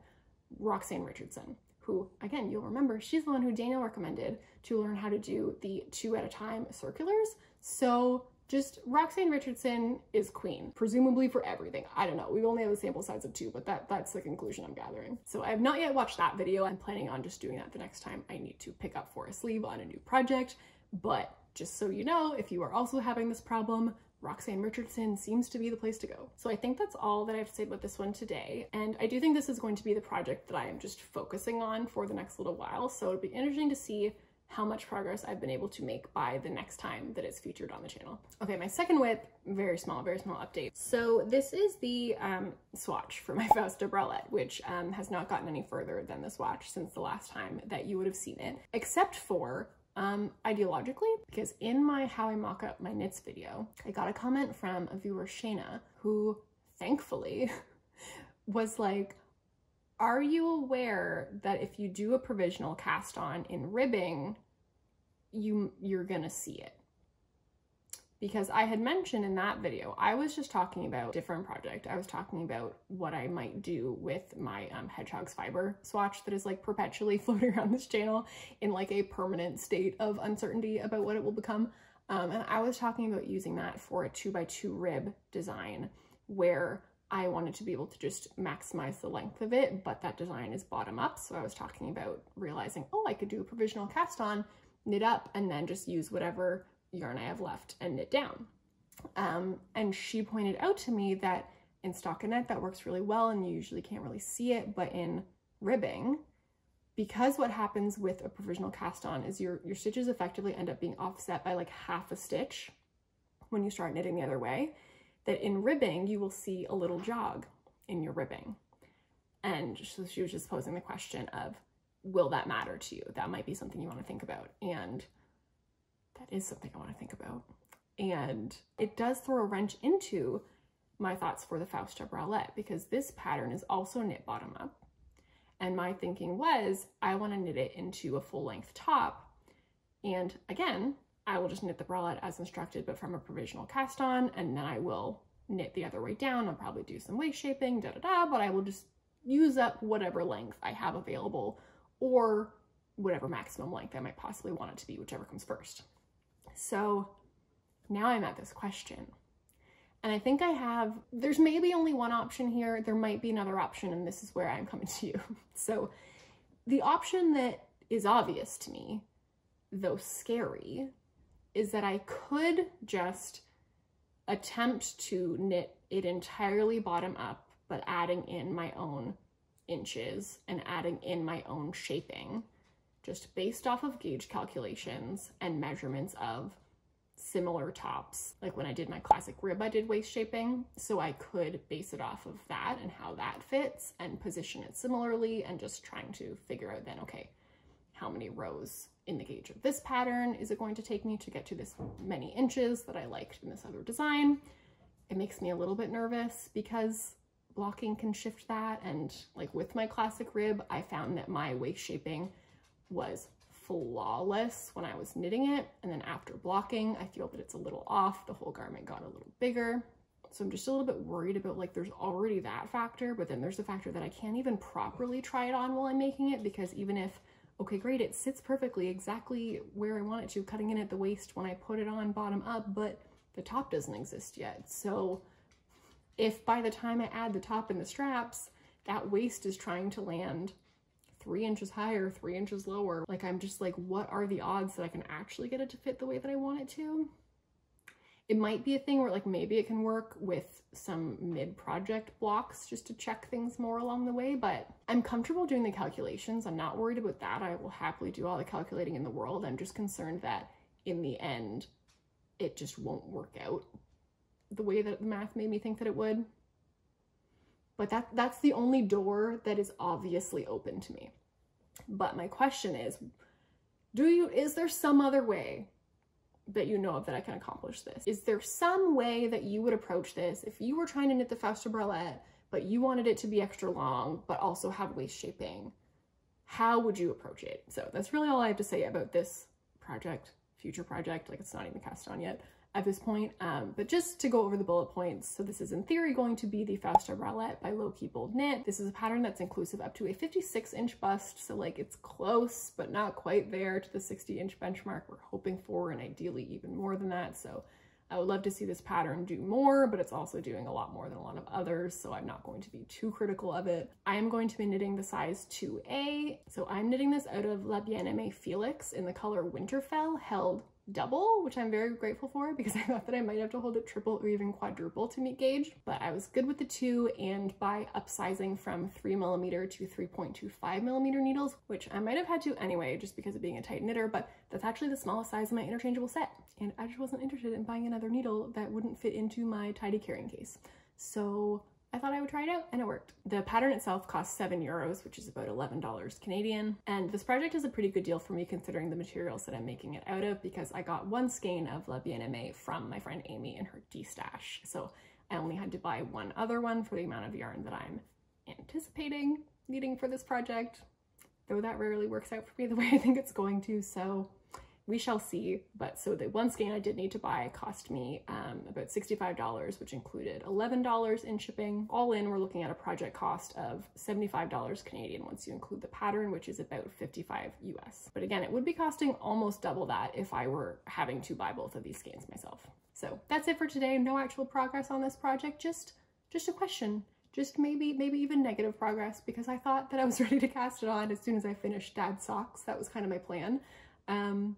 S1: Roxanne Richardson, who again, you'll remember, she's the one who Daniel recommended to learn how to do the two at a time circulars. So just Roxanne Richardson is queen, presumably for everything. I don't know. We only have a sample size of two, but that, that's the conclusion I'm gathering. So I have not yet watched that video. I'm planning on just doing that the next time I need to pick up for a sleeve on a new project. But just so you know, if you are also having this problem, Roxanne Richardson seems to be the place to go. So I think that's all that I have to say about this one today. And I do think this is going to be the project that I am just focusing on for the next little while. So it'll be interesting to see how much progress I've been able to make by the next time that it's featured on the channel. Okay, my second WIP, very small, very small update. So this is the um, swatch for my Fausta bralette, which um, has not gotten any further than the swatch since the last time that you would have seen it, except for um, ideologically, because in my How I Mock Up My Knits video, I got a comment from a viewer, Shayna, who thankfully was like, are you aware that if you do a provisional cast on in ribbing, you you're gonna see it? Because I had mentioned in that video, I was just talking about different project. I was talking about what I might do with my um, Hedgehog's Fiber swatch that is like perpetually floating around this channel in like a permanent state of uncertainty about what it will become. Um, and I was talking about using that for a two by two rib design where I wanted to be able to just maximize the length of it, but that design is bottom up. So I was talking about realizing, oh, I could do a provisional cast on, knit up, and then just use whatever yarn I have left and knit down. Um, and she pointed out to me that in stockinette that works really well and you usually can't really see it, but in ribbing, because what happens with a provisional cast on is your, your stitches effectively end up being offset by like half a stitch when you start knitting the other way that in ribbing, you will see a little jog in your ribbing. And so she was just posing the question of, will that matter to you? That might be something you want to think about. And that is something I want to think about. And it does throw a wrench into my thoughts for the Fausta bralette because this pattern is also knit bottom up. And my thinking was, I want to knit it into a full length top. And again, I will just knit the bralette as instructed, but from a provisional cast on, and then I will knit the other way down. I'll probably do some waist shaping, da da da, but I will just use up whatever length I have available or whatever maximum length I might possibly want it to be, whichever comes first. So now I'm at this question. And I think I have, there's maybe only one option here. There might be another option, and this is where I'm coming to you. So the option that is obvious to me, though scary, is that I could just attempt to knit it entirely bottom up, but adding in my own inches and adding in my own shaping, just based off of gauge calculations and measurements of similar tops. Like when I did my classic rib, I did waist shaping, so I could base it off of that and how that fits and position it similarly and just trying to figure out then, okay, how many rows in the gauge of this pattern is it going to take me to get to this many inches that I liked in this other design. It makes me a little bit nervous because blocking can shift that. And like with my classic rib, I found that my waist shaping was flawless when I was knitting it. And then after blocking, I feel that it's a little off. The whole garment got a little bigger. So I'm just a little bit worried about like there's already that factor, but then there's the factor that I can't even properly try it on while I'm making it because even if okay, great, it sits perfectly exactly where I want it to, cutting in at the waist when I put it on bottom up, but the top doesn't exist yet. So if by the time I add the top and the straps, that waist is trying to land three inches higher, three inches lower, like I'm just like, what are the odds that I can actually get it to fit the way that I want it to? It might be a thing where like maybe it can work with some mid-project blocks just to check things more along the way, but I'm comfortable doing the calculations. I'm not worried about that. I will happily do all the calculating in the world. I'm just concerned that in the end, it just won't work out the way that the math made me think that it would. But that that's the only door that is obviously open to me. But my question is, do you is there some other way that you know of that I can accomplish this? Is there some way that you would approach this if you were trying to knit the Fausta bralette, but you wanted it to be extra long, but also have waist shaping? how would you approach it? So that's really all I have to say about this project, future project, like it's not even cast on yet at this point. Um, but just to go over the bullet points, so this is in theory going to be the Fausta bralette by Low Key Bold Knit. This is a pattern that's inclusive up to a 56 inch bust, so like it's close, but not quite there to the 60 inch benchmark we're hoping for, and ideally even more than that. So I would love to see this pattern do more, but it's also doing a lot more than a lot of others, so I'm not going to be too critical of it. I am going to be knitting the size 2A, so I'm knitting this out of La Bien-Aimée Felix in the color Winterfell, held double, which I'm very grateful for because I thought that I might have to hold it triple or even quadruple to meet gauge, but I was good with the two and by upsizing from three millimeter to 3.25 millimeter needles, which I might have had to anyway, just because of being a tight knitter, but that's actually the smallest size of my interchangeable set. And I just wasn't interested in buying another needle that wouldn't fit into my tidy carrying case. So I thought I would try it out and it worked. The pattern itself costs seven euros, which is about $11 Canadian. And this project is a pretty good deal for me considering the materials that I'm making it out of because I got one skein of La Bien-Aimée from my friend Amy in her D-stash. So I only had to buy one other one for the amount of yarn that I'm anticipating needing for this project, though that rarely works out for me the way I think it's going to. So we shall see. But so the one skein I did need to buy cost me um, about $65, which included $11 in shipping. All in, we're looking at a project cost of $75 Canadian once you include the pattern, which is about 55 US. But again, it would be costing almost double that if I were having to buy both of these skeins myself. So that's it for today. No actual progress on this project, just, just a question just maybe maybe even negative progress because I thought that I was ready to cast it on as soon as I finished dad socks. That was kind of my plan. Um,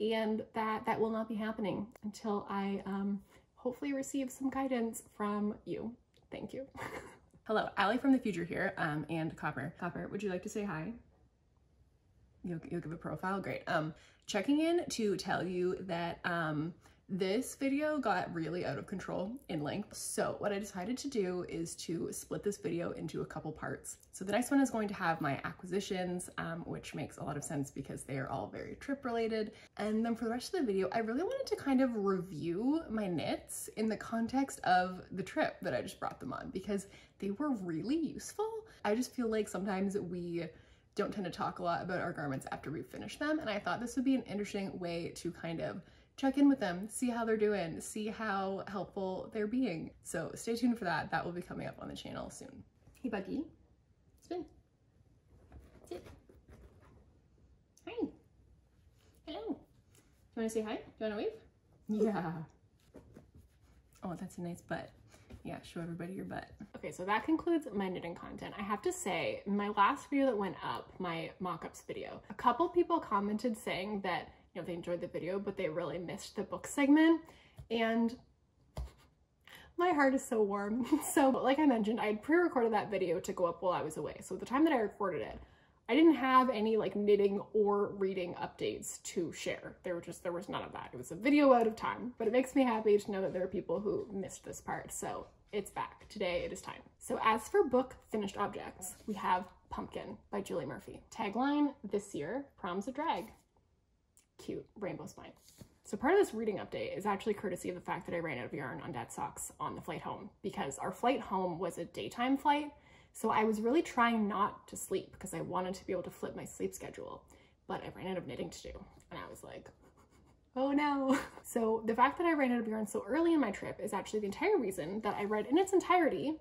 S1: and that that will not be happening until I um, hopefully receive some guidance from you. Thank you. Hello, Ali from the future here, um, and Copper. Copper, would you like to say hi? You'll, you'll give a profile? Great. Um, checking in to tell you that um, this video got really out of control in length. So what I decided to do is to split this video into a couple parts. So the next one is going to have my acquisitions, um, which makes a lot of sense because they are all very trip related. And then for the rest of the video, I really wanted to kind of review my knits in the context of the trip that I just brought them on because they were really useful. I just feel like sometimes we don't tend to talk a lot about our garments after we finish them. And I thought this would be an interesting way to kind of check in with them, see how they're doing, see how helpful they're being. So stay tuned for that. That will be coming up on the channel soon. Hey, Buggy. Spin. Sit. Hi. Hello. Do you want to say hi? Do you want to wave? Yeah. Oh, that's a nice butt. Yeah, show everybody your butt. Okay, so that concludes my knitting content. I have to say, my last video that went up, my mock-ups video, a couple people commented saying that you know, they enjoyed the video, but they really missed the book segment. And my heart is so warm. so like I mentioned, I had pre-recorded that video to go up while I was away. So the time that I recorded it, I didn't have any like knitting or reading updates to share. There were just, there was none of that. It was a video out of time, but it makes me happy to know that there are people who missed this part. So it's back. Today it is time. So as for book finished objects, we have Pumpkin by Julie Murphy. Tagline this year, Prom's a Drag cute rainbow spine. So part of this reading update is actually courtesy of the fact that I ran out of yarn on dad socks on the flight home because our flight home was a daytime flight. So I was really trying not to sleep because I wanted to be able to flip my sleep schedule, but I ran out of knitting to do. And I was like, oh no. So the fact that I ran out of yarn so early in my trip is actually the entire reason that I read in its entirety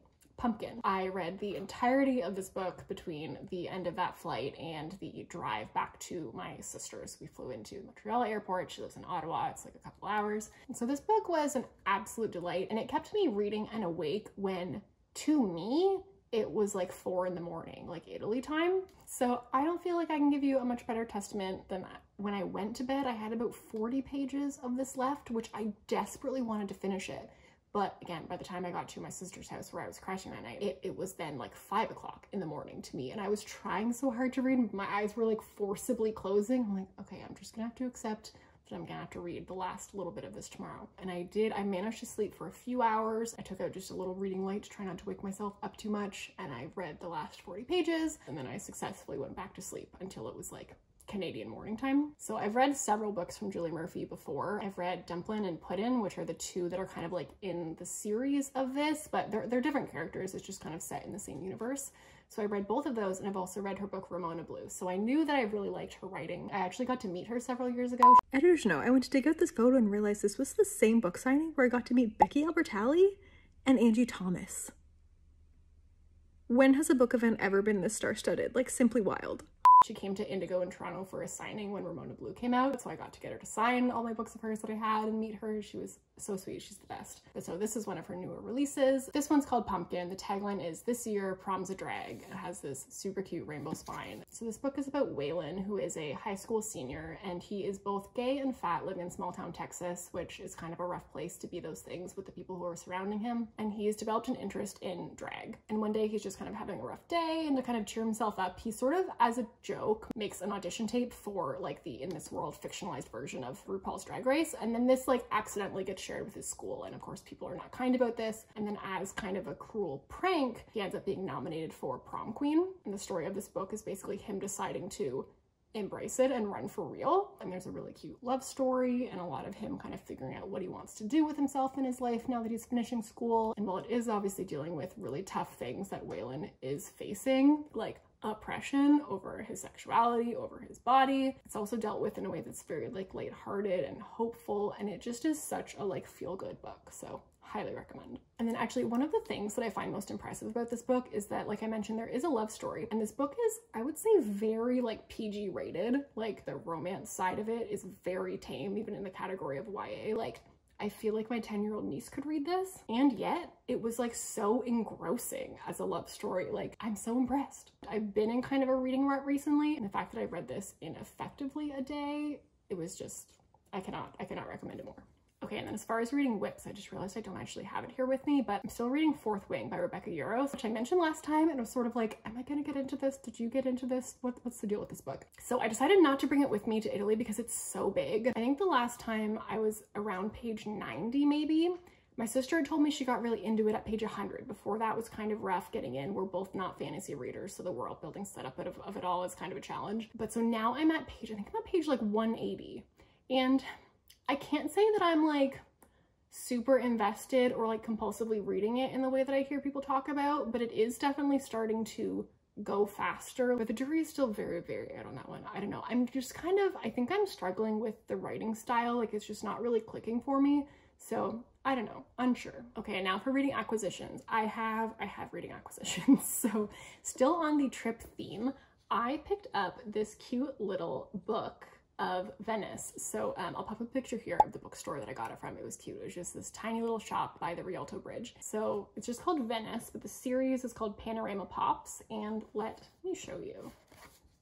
S1: Pumpkin. I read the entirety of this book between the end of that flight and the drive back to my sister's. We flew into Montreal airport. She lives in Ottawa. It's like a couple hours. And so this book was an absolute delight and it kept me reading and awake when to me, it was like four in the morning, like Italy time. So I don't feel like I can give you a much better testament than that. When I went to bed, I had about 40 pages of this left, which I desperately wanted to finish it. But again, by the time I got to my sister's house where I was crashing that night, it, it was then like five o'clock in the morning to me. And I was trying so hard to read. My eyes were like forcibly closing. I'm like, okay, I'm just gonna have to accept that I'm gonna have to read the last little bit of this tomorrow. And I did, I managed to sleep for a few hours. I took out just a little reading light to try not to wake myself up too much. And I read the last 40 pages and then I successfully went back to sleep until it was like Canadian morning time. So I've read several books from Julie Murphy before. I've read Dumplin' and Puddin', which are the two that are kind of like in the series of this, but they're, they're different characters. It's just kind of set in the same universe. So I read both of those and I've also read her book Ramona Blue. So I knew that I really liked her writing. I actually got to meet her several years ago.
S3: Editors know, I went to dig out this photo and realized this was the same book signing where I got to meet Becky Albertalli and Angie Thomas. When has a book event ever been this star-studded? Like, simply wild.
S1: She came to Indigo in Toronto for a signing when Ramona Blue came out, so I got to get her to sign all my books of hers that I had and meet her. She was so sweet, she's the best. So this is one of her newer releases. This one's called Pumpkin. The tagline is, this year, prom's a drag. It has this super cute rainbow spine. So this book is about Waylon, who is a high school senior, and he is both gay and fat living in small town Texas, which is kind of a rough place to be those things with the people who are surrounding him. And he's developed an interest in drag. And one day he's just kind of having a rough day, and to kind of cheer himself up, he sort of, as a joke, makes an audition tape for like the In This World fictionalized version of RuPaul's Drag Race. And then this like accidentally gets shared with his school. And of course, people are not kind about this. And then as kind of a cruel prank, he ends up being nominated for prom queen. And the story of this book is basically him deciding to embrace it and run for real. And there's a really cute love story and a lot of him kind of figuring out what he wants to do with himself in his life now that he's finishing school. And while it is obviously dealing with really tough things that Waylon is facing, like oppression over his sexuality, over his body. It's also dealt with in a way that's very like lighthearted and hopeful and it just is such a like feel good book. So highly recommend. And then actually one of the things that I find most impressive about this book is that like I mentioned there is a love story and this book is I would say very like PG rated. Like the romance side of it is very tame even in the category of YA. Like I feel like my 10 year old niece could read this. And yet it was like so engrossing as a love story. Like I'm so impressed. I've been in kind of a reading rut recently. And the fact that I read this in effectively a day, it was just, I cannot, I cannot recommend it more. Okay, and then as far as reading WIPs, I just realized I don't actually have it here with me, but I'm still reading Fourth Wing by Rebecca Yarros, which I mentioned last time, and I was sort of like, am I gonna get into this? Did you get into this? What, what's the deal with this book? So I decided not to bring it with me to Italy because it's so big. I think the last time I was around page 90 maybe, my sister had told me she got really into it at page 100. Before that was kind of rough getting in. We're both not fantasy readers, so the world building setup of, of it all is kind of a challenge. But so now I'm at page, I think I'm at page like 180. And I can't say that I'm like super invested or like compulsively reading it in the way that I hear people talk about, but it is definitely starting to go faster. But the jury is still very, very out on that one. I don't know. I'm just kind of, I think I'm struggling with the writing style. Like it's just not really clicking for me. So I don't know, unsure. Okay, now for reading acquisitions. I have, I have reading acquisitions. So still on the trip theme, I picked up this cute little book of Venice. So um, I'll pop a picture here of the bookstore that I got it from. It was cute. It was just this tiny little shop by the Rialto Bridge. So it's just called Venice, but the series is called Panorama Pops. And let me show you.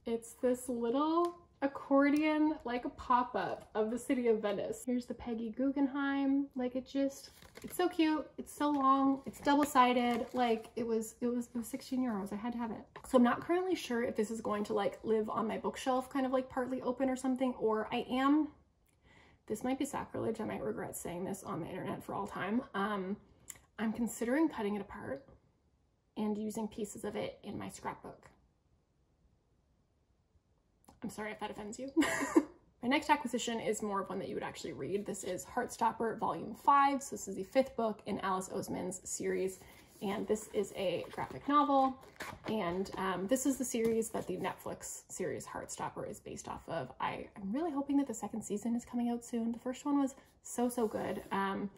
S1: It's this little accordion, like a pop-up of the city of Venice. Here's the Peggy Guggenheim. Like it just, it's so cute. It's so long. It's double-sided. Like it was, it was, it was 16 euros. I had to have it. So I'm not currently sure if this is going to like live on my bookshelf kind of like partly open or something, or I am, this might be sacrilege. I might regret saying this on the internet for all time. Um, I'm considering cutting it apart and using pieces of it in my scrapbook. I'm sorry if that offends you. My next acquisition is more of one that you would actually read. This is Heartstopper Volume 5. So this is the fifth book in Alice Oseman's series. And this is a graphic novel. And um, this is the series that the Netflix series Heartstopper is based off of. I, am really hoping that the second season is coming out soon. The first one was so, so good. Um,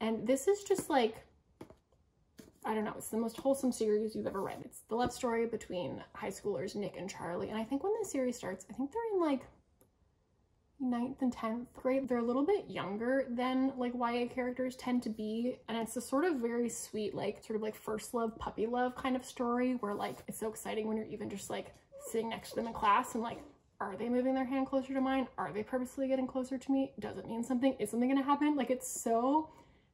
S1: and this is just like I don't know, it's the most wholesome series you've ever read. It's the love story between high schoolers Nick and Charlie. And I think when this series starts, I think they're in like ninth and 10th grade. They're a little bit younger than like YA characters tend to be. And it's a sort of very sweet, like sort of like first love, puppy love kind of story where like it's so exciting when you're even just like sitting next to them in class and like are they moving their hand closer to mine? Are they purposely getting closer to me? Does it mean something? Is something gonna happen? Like it's so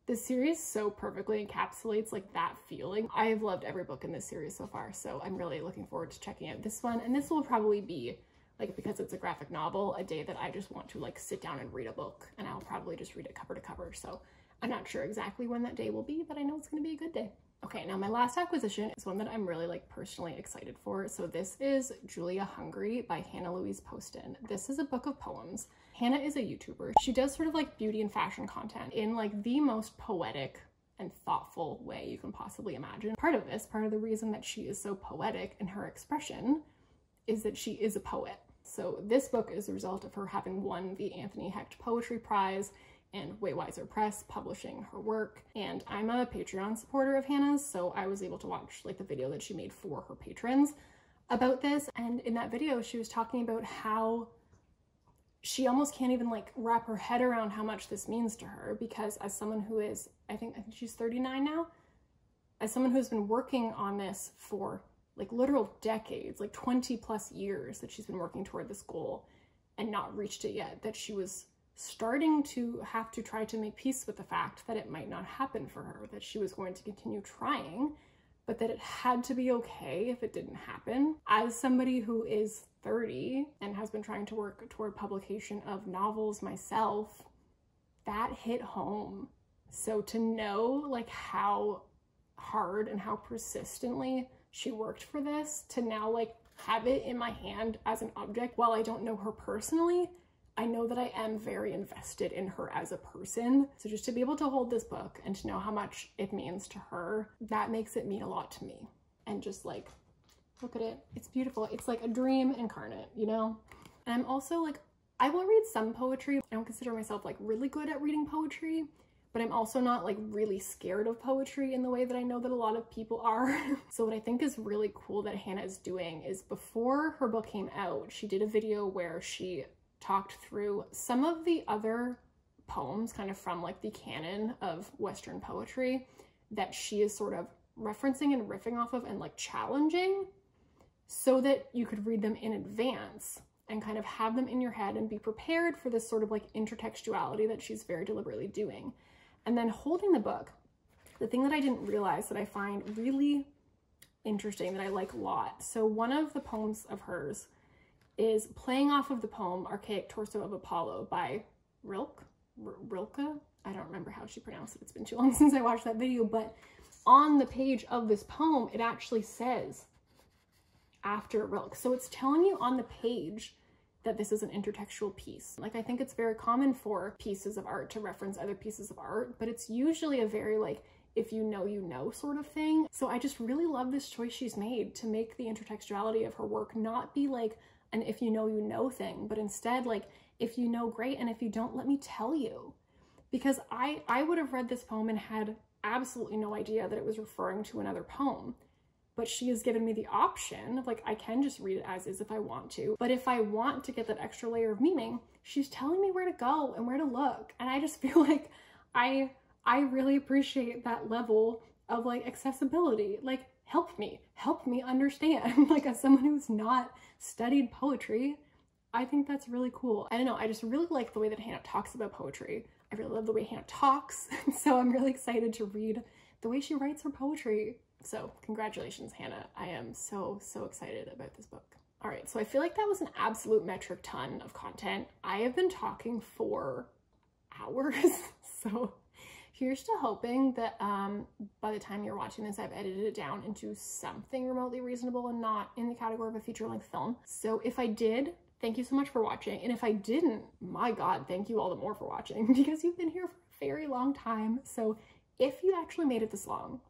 S1: this series so perfectly encapsulates like that feeling. I have loved every book in this series so far, so I'm really looking forward to checking out this one. And this will probably be like because it's a graphic novel, a day that I just want to like sit down and read a book and I'll probably just read it cover to cover. So I'm not sure exactly when that day will be, but I know it's gonna be a good day. Okay, now my last acquisition is one that I'm really like personally excited for. So this is Julia Hungry by Hannah Louise Poston. This is a book of poems Hannah is a YouTuber. She does sort of like beauty and fashion content in like the most poetic and thoughtful way you can possibly imagine. Part of this, part of the reason that she is so poetic in her expression is that she is a poet. So this book is a result of her having won the Anthony Hecht Poetry Prize and Waywiser Press publishing her work. And I'm a Patreon supporter of Hannah's, so I was able to watch like the video that she made for her patrons about this. And in that video, she was talking about how she almost can't even like wrap her head around how much this means to her because as someone who is, I think, I think she's 39 now, as someone who's been working on this for like literal decades, like 20 plus years that she's been working toward this goal and not reached it yet, that she was starting to have to try to make peace with the fact that it might not happen for her, that she was going to continue trying, but that it had to be okay if it didn't happen. As somebody who is 30 and has been trying to work toward publication of novels myself, that hit home. So to know like how hard and how persistently she worked for this to now like have it in my hand as an object while I don't know her personally I know that I am very invested in her as a person. So just to be able to hold this book and to know how much it means to her, that makes it mean a lot to me. And just like, look at it. It's beautiful. It's like a dream incarnate, you know? And I'm also like, I will read some poetry. I don't consider myself like really good at reading poetry, but I'm also not like really scared of poetry in the way that I know that a lot of people are. so what I think is really cool that Hannah is doing is before her book came out, she did a video where she talked through some of the other poems kind of from like the canon of Western poetry that she is sort of referencing and riffing off of and like challenging so that you could read them in advance and kind of have them in your head and be prepared for this sort of like intertextuality that she's very deliberately doing. And then holding the book, the thing that I didn't realize that I find really interesting that I like a lot. So one of the poems of hers is playing off of the poem Archaic Torso of Apollo by Rilke. R Rilke? I don't remember how she pronounced it. It's been too long since I watched that video, but on the page of this poem, it actually says after Rilke. So it's telling you on the page that this is an intertextual piece. Like I think it's very common for pieces of art to reference other pieces of art, but it's usually a very like if you know you know sort of thing. So I just really love this choice she's made to make the intertextuality of her work not be like an if you know you know thing, but instead like if you know great and if you don't let me tell you. Because I I would have read this poem and had absolutely no idea that it was referring to another poem. But she has given me the option of like I can just read it as is if I want to. But if I want to get that extra layer of meaning, she's telling me where to go and where to look. And I just feel like I I really appreciate that level of like accessibility. Like help me, help me understand. like as someone who's not studied poetry, I think that's really cool. I don't know, I just really like the way that Hannah talks about poetry. I really love the way Hannah talks. so I'm really excited to read the way she writes her poetry. So congratulations, Hannah. I am so, so excited about this book. All right, so I feel like that was an absolute metric ton of content. I have been talking for hours, so Here's to hoping that um, by the time you're watching this, I've edited it down into something remotely reasonable and not in the category of a feature-length film. So if I did, thank you so much for watching. And if I didn't, my God, thank you all the more for watching because you've been here for a very long time. So if you actually made it this long,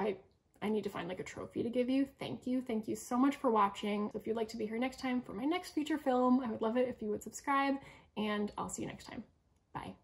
S1: I I need to find like a trophy to give you. Thank you. Thank you so much for watching. So if you'd like to be here next time for my next feature film, I would love it if you would subscribe and I'll see you next time. Bye.